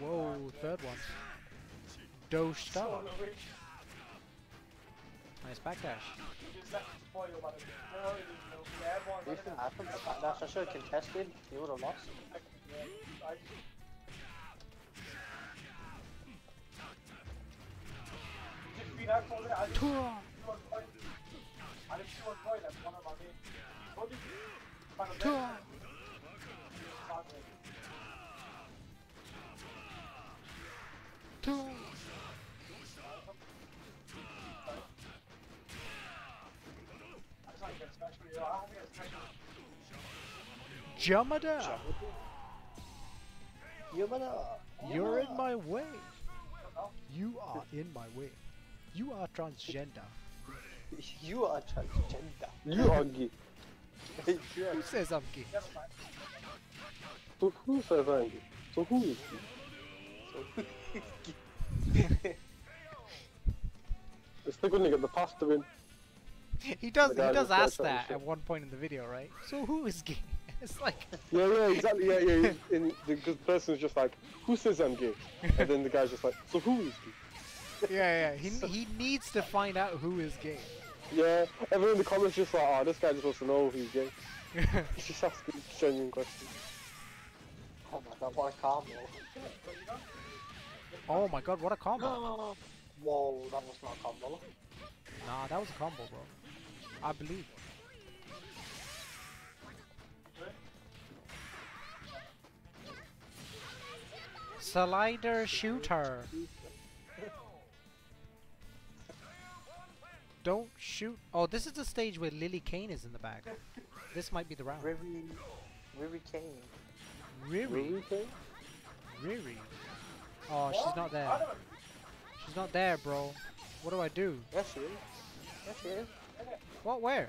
Whoa, third one. Do stop. Nice backdash. Decent. I think the backdash I should have contested. You would have lost. Tua. Jamada, Yamada. you're in my way. You are in my way. You are transgender. You are transgender. You are gay. Who says I'm gay? So who says I'm gay? So who is gay? *laughs* It's the good get the pasta in. He does. He does ask that at one point in the video, right? So who is gay? *laughs* It's like, Yeah, yeah, exactly. Yeah, yeah. he's- And the good person's just like, who says I'm gay? And then the guy's just like, so who is gay? Yeah, yeah. He he needs to find out who is gay. Yeah, everyone in the comments just like, oh, this guy just wants to know who's gay. He's *laughs* just asking genuine questions. Oh my god, what a combo. Oh my god, what a combo. *gasps* Whoa, that was not a combo. Nah, that was a combo, bro. I believe. Slider shooter. Don't shoot. Oh, this is the stage where Lilly Kane is in the back. This might be the round. Riri, Riri Kane. Riri. Really? King? Riri. Oh, she's not there. She's not there, bro. What do I do? Yes, she is. Yes, she is. What? Where?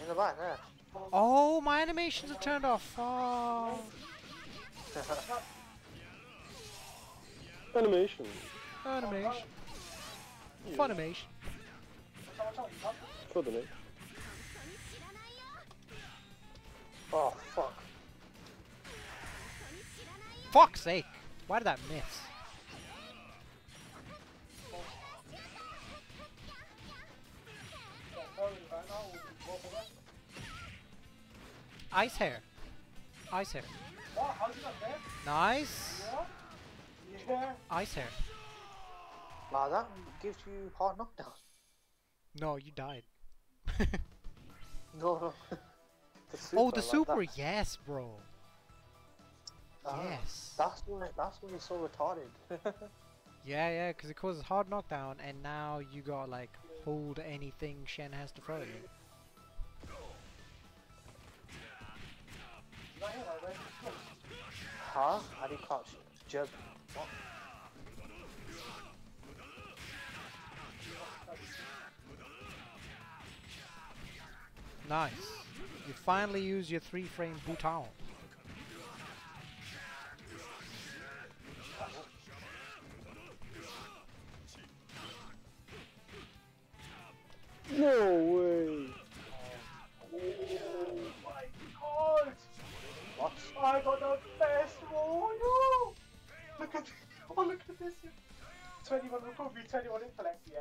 In the back there. Oh, my animations are turned off. Oh. *laughs* Animation. Animation. Funimation. For the name. oh, fuck. Fuck's sake. Why did that miss? Ice hair. Ice hair. What? How's he not there? Nice. Ice hair. Nah, that gives you hard knockdown. No, you died. No, no. *laughs* the oh, the like super. that. Yes, bro. Ah, yes. That's why. That's why he's so retarded. *laughs* Yeah, yeah, because it causes hard knockdown, and now you got like hold anything Shen has to throw at you. Not here, right? huh? How do you crouch? Jeb. What? Nice. You finally use your three frame bouton. No way. Oh my god! What? I got the best one! No! Look at this. oh look at this! 21 recovery, 21 intellect, yeah.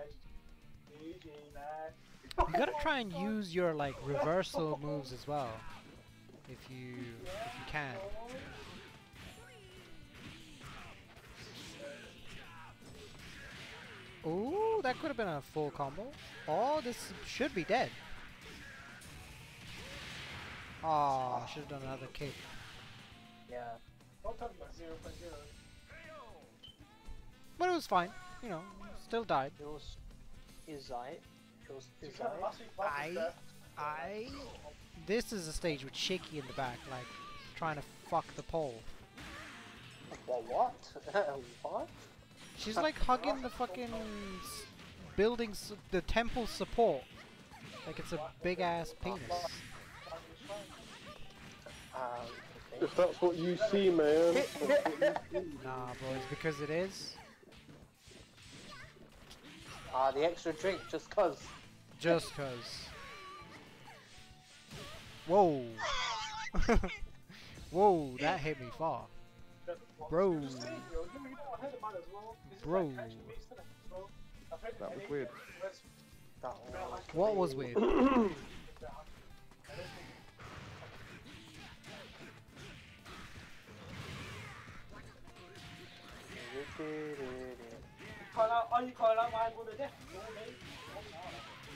GG man. You gotta *laughs* try and use your like reversal moves as well, if you if you can. Ooh, that could have been a full combo. Oh, this should be dead. Oh, should have done another kick. Yeah. Don't tell about 0.0. But it was fine. You know, still died. It was. Is I? It was. You Is can't I? last week, last I- I. This is a stage with Shaky in the back, like trying to fuck the pole. What? What? *laughs* what? She's like hugging the fucking s- building, the temple support, like it's a big ass penis. Um. If that's what you see, man. that's what you *laughs* see. Nah, bro, it's because it is. Ah, the extra drink just cause. Just cause. Whoa. *laughs* Whoa, that hit me far. Bro. Just saying, yo, you know, I heard about it as well. This is Bro. like actually based on it as well. I've heard That it was in weird. West- That was What was weird? *coughs*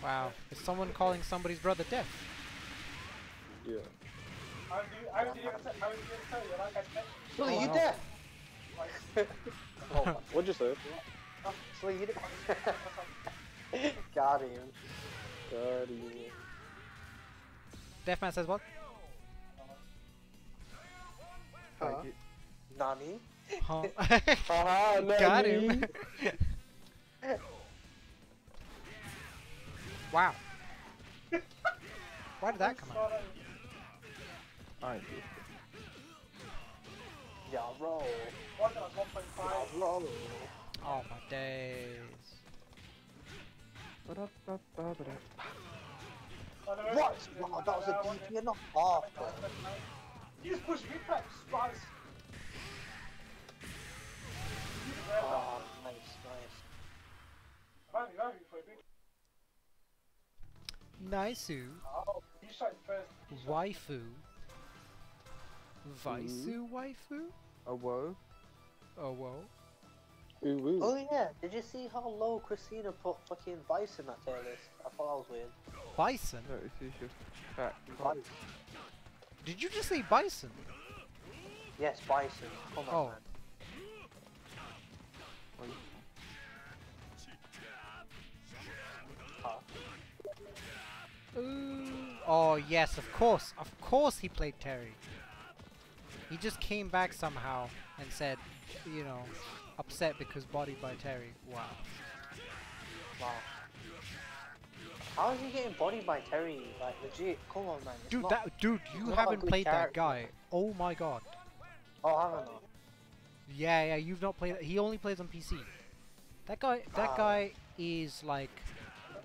Wow, is someone calling somebody's brother deaf? Yeah. I would do- I would do it myself- I would do it myself, you know, like I said. Sully, Oh, you no. there? oh, What'd you say? Sully, you there? *laughs* Got him. God, yeah. Deafman says what? Huh? Nani? Huh? *laughs* *laughs* Got him. Wow. Why did that come out? I ain't good. Yeah, roll. One that was 1.5. Yeah, roll. Oh my days. Oh, What? no, Wow, that was a no, no, DP and not half. You just push reflex, spice. Oh, nice, nice. Run, run, for a big. Nice. Oh, you shot first. Waifu. Vaisu hmm. waifu? A woe. Oh well. Ooh, ooh. Oh yeah, did you see how low Christina put fucking Bison in that tier list? I thought that was weird. Bison? No, it's it's just fat. Vice. Did you just say bison? Yes, Bison. Come on, Oh. man. Ooh. Oh yes, of course, of course he played Terry. He just came back somehow and said, you know, upset because bodied by Terry. Wow. Wow. How is he getting bodied by Terry? Like legit, come on man. It's Dude, that dude, you haven't played that guy. Oh my god. Oh, I know. Yeah, yeah, you've not played. He only plays on PC. That guy, that Ah. guy is like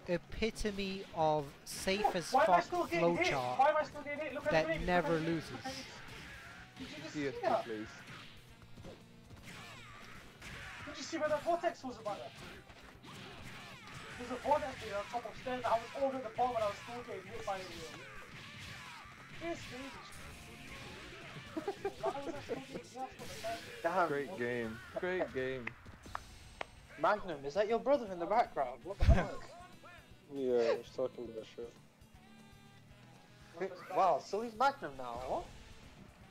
epitome of safe as Why fuck still getting hit? flowchart. Why am I still getting hit? Look at that never loses. look at me. Did you just see CSP, that? please. Did you see where the vortex was about that? There's a vortex here on top of stairs. I was over the ball when I was still getting hit by the wheel. This baby. *laughs* Why was I still getting hit for the time? Damn. Great game. Great game. Magnum, is that your brother in the background? What the *laughs* fuck? Yeah, I was talking about shit. *laughs* wow, so he's Magnum now, what?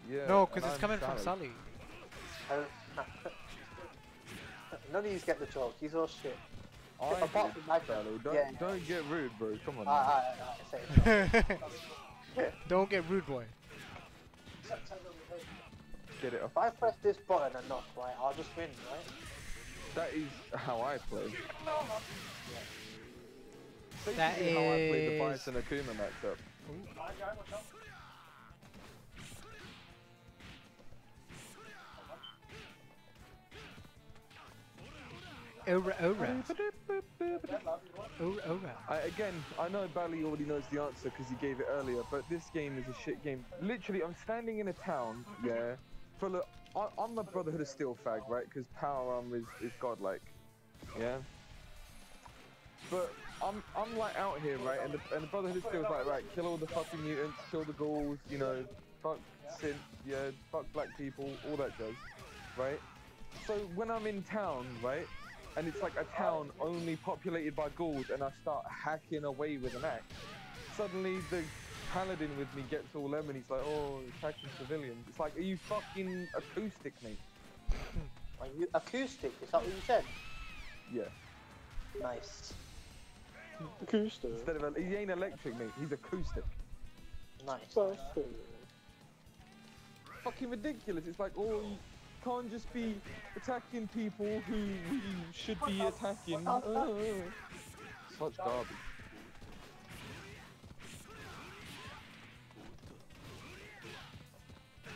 Yeah. No, because it's I'm coming from Sally. Sully. *laughs* None of you get the joke, he's all shit. I Apart from Magnum, Sally. Don't, yeah. don't get rude, bro. Come on. Ah, man. ah, ah. *laughs* Don't get rude, boy. September we heard. Get it off. If I press this button enough, right, I'll just win, right? That is how I play. Basically That how I played the is- Bison Akuma matchup. My guy, watch. Ora, ora, That love you, what? ora, ora. I, again, I know Bally already knows the answer because he gave it earlier, but this game is a shit game. Literally, I'm standing in a town, yeah, full of. I, I'm the Brotherhood of Steel fag, right? Because power Arm is, is godlike, yeah. But I'm I'm like out here, right? And the, and the Brotherhood is like, right, kill all the fucking mutants, kill the ghouls, you know, fuck synth, yeah, fuck black people, all that jazz, right? So when I'm in town, right, and it's like a town only populated by ghouls, and I start hacking away with an axe. Suddenly the paladin with me gets all lemon. He's like, "Oh, attacking civilians." It's like, are you fucking acoustic, mate? Are you acoustic? Is that what you said? Yeah. Nice. Acoustic. Instead of a, he ain't electric, mate. He's acoustic. Nice. Bastard. Fucking ridiculous. It's like, oh, you can't just be attacking people who we should be attacking. Uh, such garbage.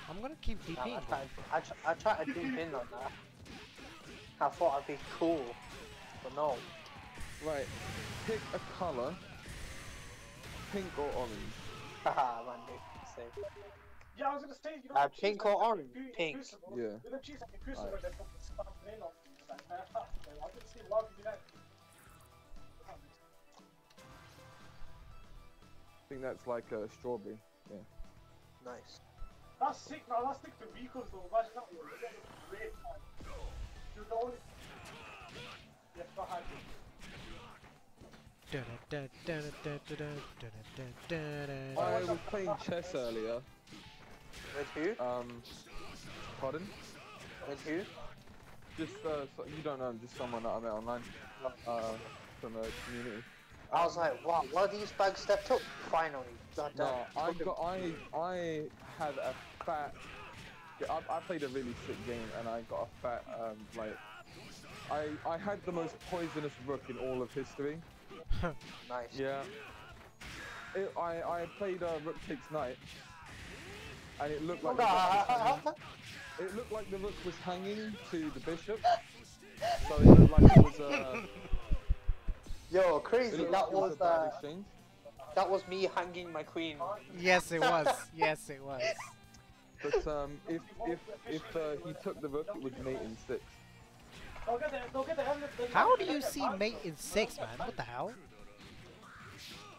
I'm gonna keep Nah, DPing. I, tried, I, tr- I tried to deep in on that. I thought I'd be cool, but no. Right. Pick a color. Pink or orange. Haha, *laughs* man, dude. Same. Yeah, I was gonna say, you know, Uh, pink or the orange? Pink. Crucible, Yeah. With the cheese like the crucible, Alright. they fucking stamped the on it. Like, man, I was gonna why would do that? I think that's like a strawberry. Yeah. Nice. That's sick, man. That's sick to Rico's though. Imagine that one. That great, man. Dude, the only. Yeah, go ahead. I was playing chess earlier. With who? Um, pardon? With who? Just uh, so, you don't know, just someone that I met online. Uh, from a community. I was like, wow, one of these bags stepped up. Finally. No, I got I I had a fat. I, I played a really sick game and I got a fat um like. I I had the most poisonous rook in all of history. Nice. Yeah. It, I I played uh, rook takes knight. And it looked like the rook was hanging, *laughs* it looked like the rook was hanging to the bishop. So it looked like it was uh, Yo, crazy. That like was was a bad uh, exchange. that was me hanging my queen. Yes, it was. *laughs* Yes, it was. But um, if if if uh, he took the rook, it would mate in six. Go get the, go get the helmet. then How do you see mate in six, man? What the hell?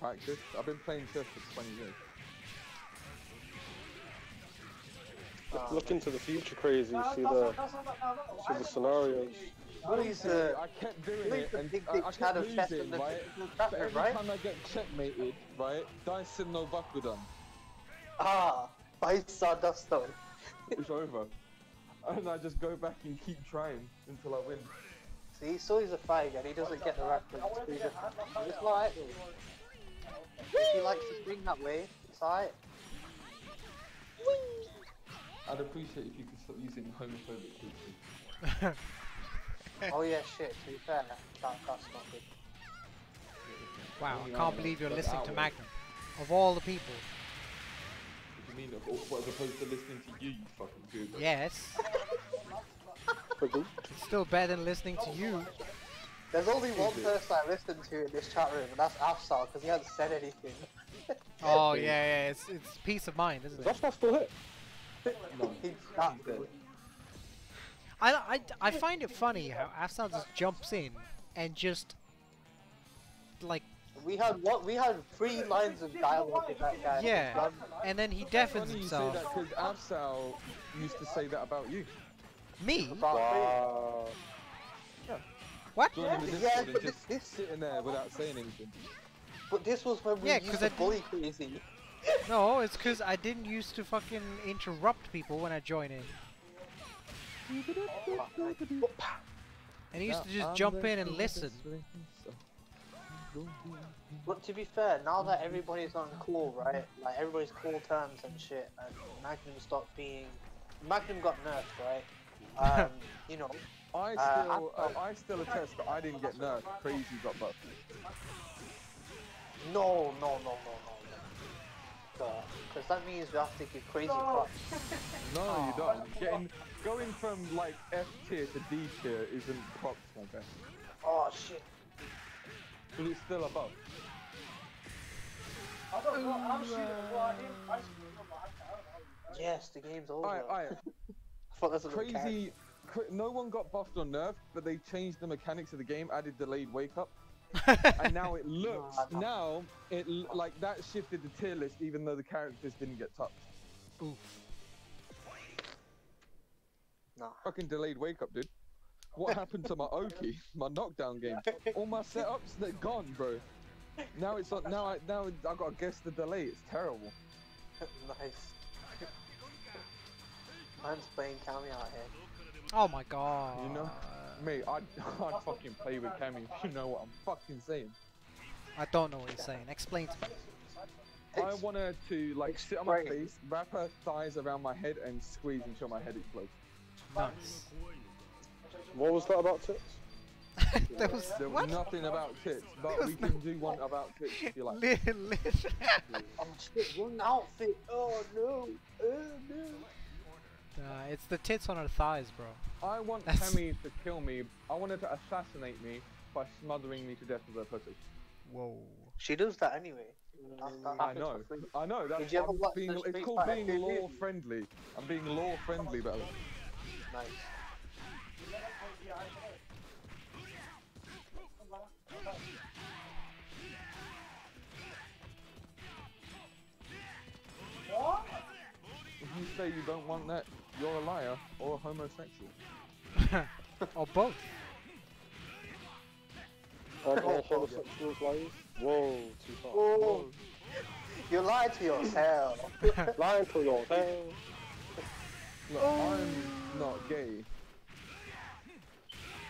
Practice. I've been playing chess for 20 years. Nah, Look into the future, crazy. Nah, See that's the not- that's not- nah, nah, see the scenarios. Bully's Yeah, uh, I kept doing Bully's it, and big I, dick I kept of chess in losing, the right? But every right? time I get checkmated, right, Daisen no Bakudan, Ah, by Sardusto. it's over. And I just go back and keep trying until I win. See, so he's a fag and he doesn't get the reference. I wanted to He's get a- hand- that's It's not- alright though. If he likes to swing that way, it's alright. I'd appreciate if you could stop using homophobic speeches. *laughs* Oh yeah, shit, to be fair, that, that's not good. Wow, I can't believe you're listening to. Magnum. Of all the people. What do you mean, of- as opposed to listening to you, you fucking goober? Yes. *laughs* It's still better than listening to you. Oh, There's only one Is person I listened to in this chat room, and that's Afsal, because he hasn't said anything. *laughs* Oh yeah, yeah. It's it's peace of mind, isn't Is it? that still hit? No. He's that good. I, I, I find it funny how Afsal just jumps in and just like We had what? We had three lines of dialogue with that guy. yeah, um, and then he Funny deafens himself. that because Afsal used to say that about you. Me? About Wow. What? Joining the Yeah, Discord but and just this- sitting there without saying anything. But this was when we Yeah, used 'cause to I- bully crazy. No, it's because I didn't used to fucking interrupt people when I join in. And he used to just jump in and listen. way, so don't be- But to be fair, now that everybody's on cool, right? Like everybody's cool terms and shit, and Magnum stopped being. Magnum got nerfed, right? *laughs* Um, you know, I Uh, still, I- uh, I still attest that I didn't get nerfed. Crazy got buffed. no, no, no, no, no. Because that means we have to give crazy No. props. *laughs* No, Aw. you don't. Getting going from like F tier to D tier isn't props, my best. Oh shit. But it's still above. I don't know, I'm shooting well, I didn't- I shoot as well, but I don't know. Yes, the game's over. Alright, *laughs* alright. I thought that's what it. Crazy. Cra- no one got buffed or nerfed, but they changed the mechanics of the game, added delayed wake up, *laughs* and now it looks. Nah, nah. Now it like that shifted the tier list, even though the characters didn't get touched. Oof. Nah. Fucking delayed wake up, dude. What happened to my *laughs* Oki, my knockdown game? All my setups, they're gone, bro. Now it's on. Now I now I gotta guess the delay. It's terrible. *laughs* nice. Man's playing Cammy out here. Oh my god. You know? Mate, I'd, *laughs* I'd fucking play with Cammy if you know what I'm fucking saying. I don't know what you're saying. Explain to me. I It's- want her to like sit on my face, wrap her thighs around my head, and squeeze until my head explodes. Nice. What was that about tits? *laughs* there was There was nothing about tits, but There we was no- can do one about tits if you like. *laughs* Li- li- Oh shit, one outfit. Oh no. Oh no. Nah, it's the tits on her thighs, bro. I want That's- Cammy to kill me. I want her to assassinate me by smothering me to death with her pussy. Whoa. She does that anyway. That- that I know. I know. That's Did you ever I'm watch being, it's called being law friendly. I'm being law friendly, Bella. Nice. Say you don't want that, you're a liar or a homosexual. *laughs* or both. *laughs* Aren't all homosexuals liars? Whoa, too far. Oh, you lied to yourself. *laughs* Lying to yourself. Look, I'm not gay.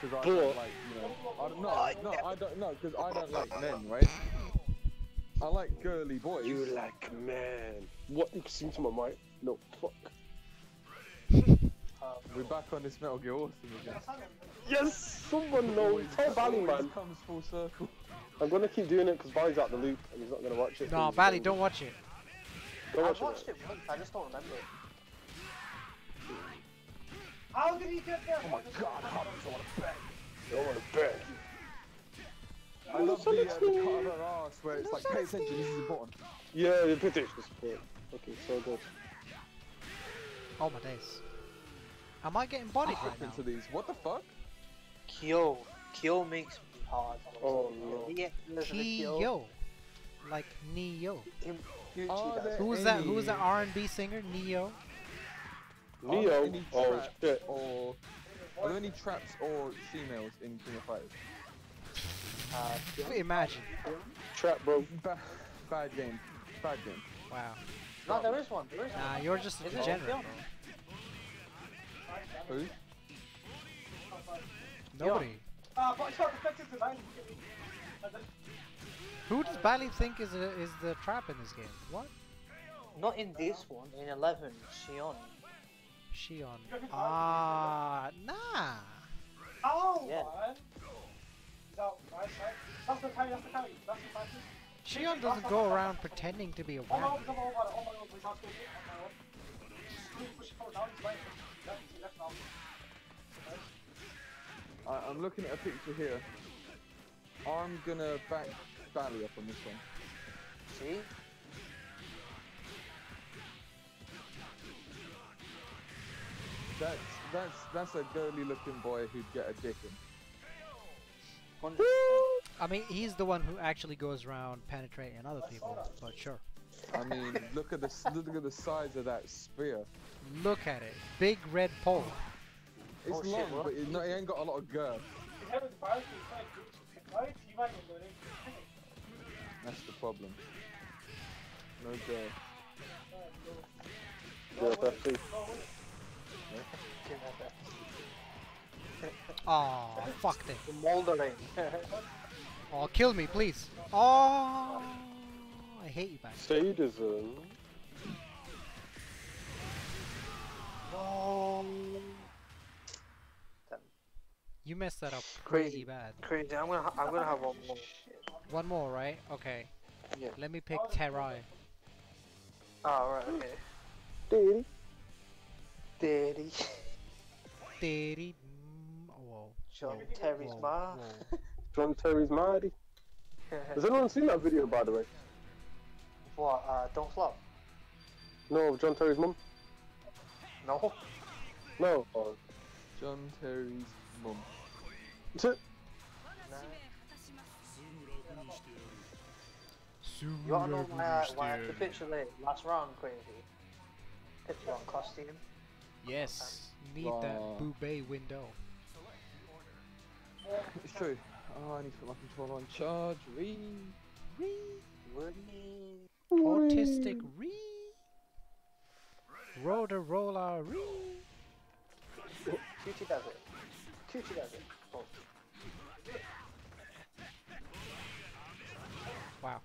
Because I don't like, you know, I don't, no, no, I don't know, because I don't like men, right? I like girly boys. You like man. What? You can see to my mic? No, fuck. *laughs* We're back on this Metal Gear Awesome again. Yes! Someone knows. Always- Tell Bally, man. comes full circle. I'm gonna keep doing it because Bally's out the loop and he's not gonna watch it. No, 'cause- Bally, don't watch it. Don't I watched it. it once, I just don't remember it. How did he get there? Oh my god, how does I want to bang? Don't want to bet. I love the, uh, the cut of her ass where it's like, pay attention, this is important. Yeah, the British support. Okay, so good. Oh my days. Am I getting bodied right Look now? into these. What the fuck? Kyo. Kyo makes me hard. Oh, no. Yeah, Kyo. Kyo. Like Ne-Yo. Him- Gucci Are does. there Who was that? Who's was that R&B singer? Ne-Yo. Are there Ne-Yo. any Oh shit. or are there any traps or females in King of Fighters? Uh, Imagine. Trap, bro. Ba- bad game. Bad game. Wow. No, there is one. There is Nah, one. you're just a Is degenerate, bro. Who? Nobody. Uh, but it's not defective design. And then- Who does Bally think is a, is the trap in this game? What? Not in this one. In 11, Shion. Shion. Ah, nah. Oh, Yeah. man. Is that right side? That's the carry, that's the carry. That's the carry. Shion doesn't go around pretending to be a my whack. god, come on, my god, my god, please, I'll take it. My god. Push, push it forward, down, he's right, left, he's left now. Nice. I, I'm looking at a picture here. I'm gonna back Bally up on this one. See? That's that's that's a girly looking boy who'd get a dick in. 100%. I mean, he's the one who actually goes around penetrating other people, but sure. I mean, look at the look at the size of that spear. Look at it. Big red pole. It's Oh, long, what? but it, no, it ain't got a lot of girth. He's having the barricade, he's trying to right? He might go there. That's the problem. No girth. Yeah, that's it. Aw, fuck them. Moldering. *laughs* Oh, kill me, please. Oh, I hate you, back. Sadism. no. You messed that up Crazy. crazy bad. Crazy. I'm gonna. Ha- I'm gonna have one more. One more, right? Okay. Yeah. Let me pick Terai. Oh right. Okay. Daddy. Daddy. Daddy. Mm, whoa. John whoa, Terry's whoa, ma. whoa. *laughs* John Terry's mighty. *laughs* Has anyone seen that video, by the way? what? Uh, don't flop. No, of John Terry's mum? No. No. Oh. John Terry's mum. It's it. Nah. You wanna know why I, why I capitulate last round, crazy? Picture on costume. Yes. Need that Wow. boobay window. *laughs* It's true. Oh, I need to put my controller on charge. Wee. Woody. Autistic re. Roller re. Cutie does it. Cutie does it. Oh. Wow.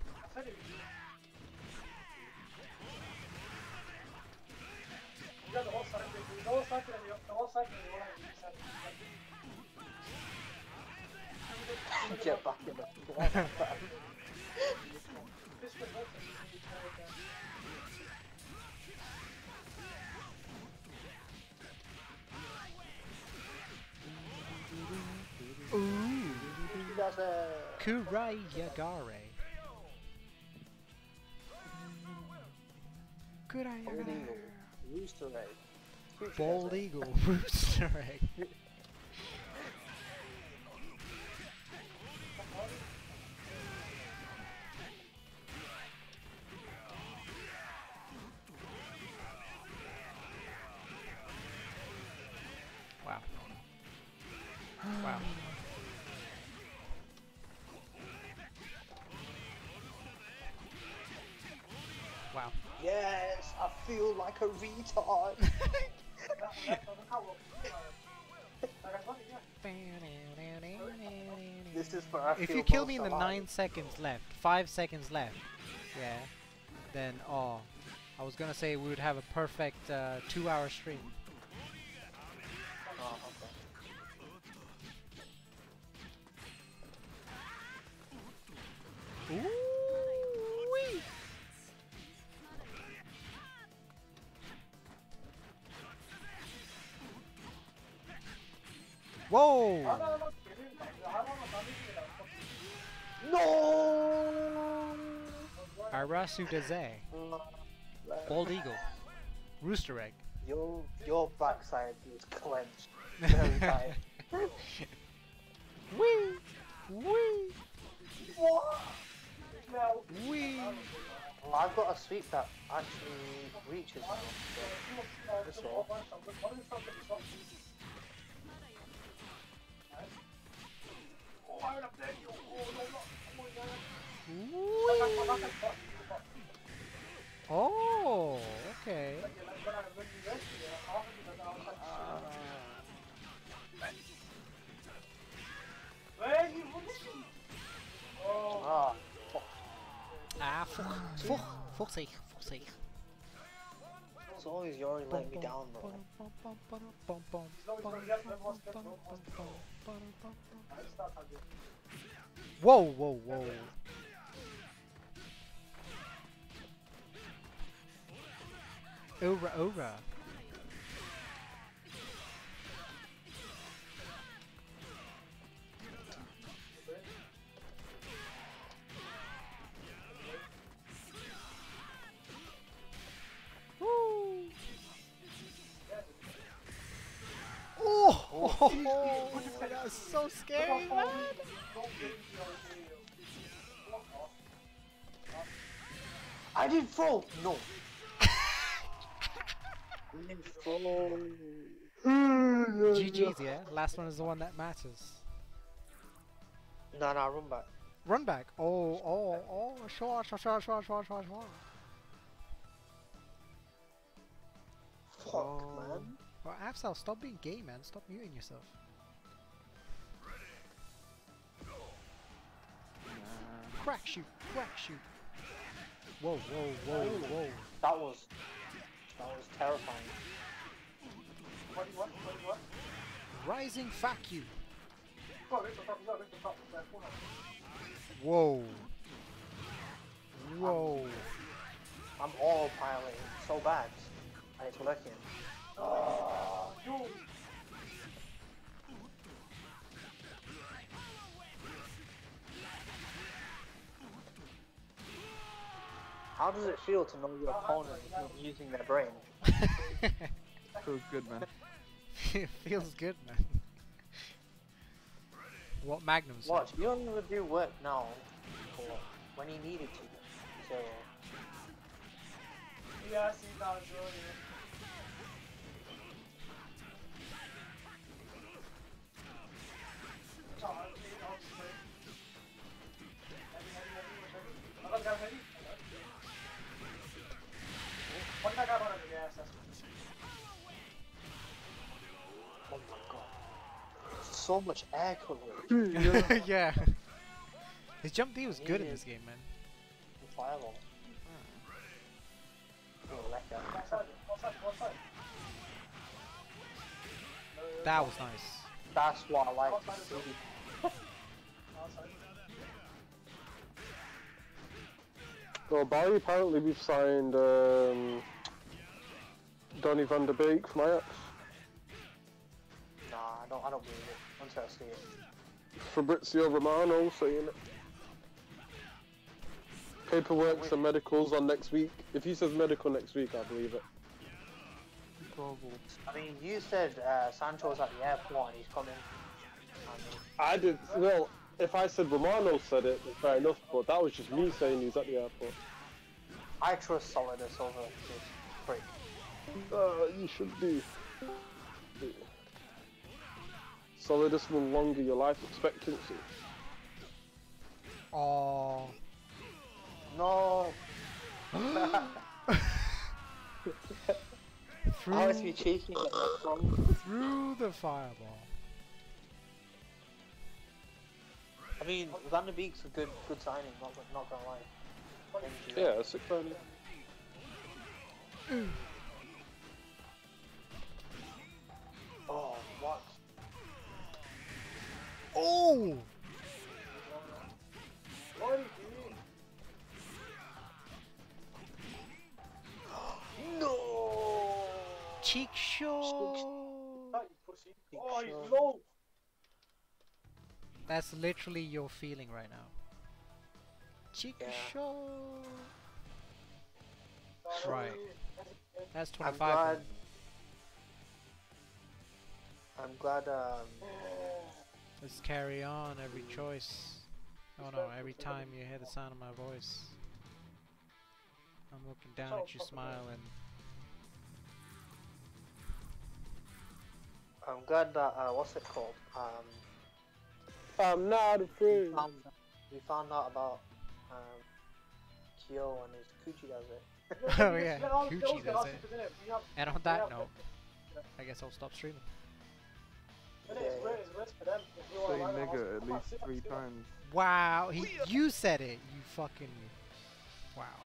This was also- Ooh. It. Kurayagare. Bald eagle. *laughs* Rooster egg. Bald eagle. Rooster egg. Like a retard. this is for If you kill me in the alive. nine seconds left, five seconds left, yeah, then oh, I was gonna say we would have a perfect uh, two-hour stream. Oh, okay. Ooh-wee. Whoa! No. Arasu Daze, Bald Eagle, Rooster Egg. Your your backside is clenched very *laughs* tight. Wee! Wee! Now, Wee! Well, I've got a sweep that actually reaches now. So. Oh, okay. Ah, Ah, fuck, fuck, fuck's sake, fuck's sake. Always already letting me down, bro. Whoa, whoa, whoa. Ora, ora. Oh, that was so scary, man. I didn't fall! No! I didn't fall! GG's, yeah? Last one is the one that matters. Nah, nah, run back. Run back. Oh, oh, oh, short, short, short, short, short, short, short. Fuck, Oh. Man. Stop being gay, man. Stop muting yourself. Crack shoot, crack shoot. Whoa, whoa, whoa, whoa. That was. That was terrifying. What? What? What? Rising fuck you. Whoa. Whoa. I'm all piloting so bad. And it's working. How does it feel to know your opponent is using their brain? *laughs* Feels good, man. it *laughs* feels good, man. What Magnum said. Watch, you only would do work now for when he needed to. So, Yeah, see, now So much air coverage. *laughs* yeah. His jump D was good in this game, man. Fireball. Oh. That was nice. That's what I like to see. *laughs* Well, Barry, apparently we've signed um, Donny van de Beek from Ajax. Nah, I don't, I don't believe it see it. Fabrizio Romano saying it. Paperwork and medicals on next week. If he says medical next week, I believe it. I mean, you said uh, Sancho's at the airport and he's coming. I mean, I did. Well, if I said Romano said it, fair enough. But that was just me saying he's at the airport. I trust Solidus over this prick. Uh, you should be. Solidus will longer your life expectancy. Oh. No! *gasps* Through, How is he cheeky at that from? through the fireball. I mean, Van de Beek's a good good signing, not, not gonna lie. Thank you. Yeah, sick *sighs* value. *laughs* Oh! No! Cheek show! Oh, he's low. That's literally your feeling right now. Cheek Yeah. show! Right. That's 25. I'm glad. I'm glad. Um, Let's carry on every choice. Oh no, every time you hear the sound of my voice. I'm looking down So at you smiling. I'm glad that uh, what's it called? Um, I'm not we afraid. found, we found out about um, Kyo and his coochie does it. *laughs* Oh, *laughs* yeah, all the Gucci girls get does it. into it. We have- And on that note, I guess I'll stop streaming. Say wanna run the nigga at least three times. Wow, he, you said it. You fucking. Wow.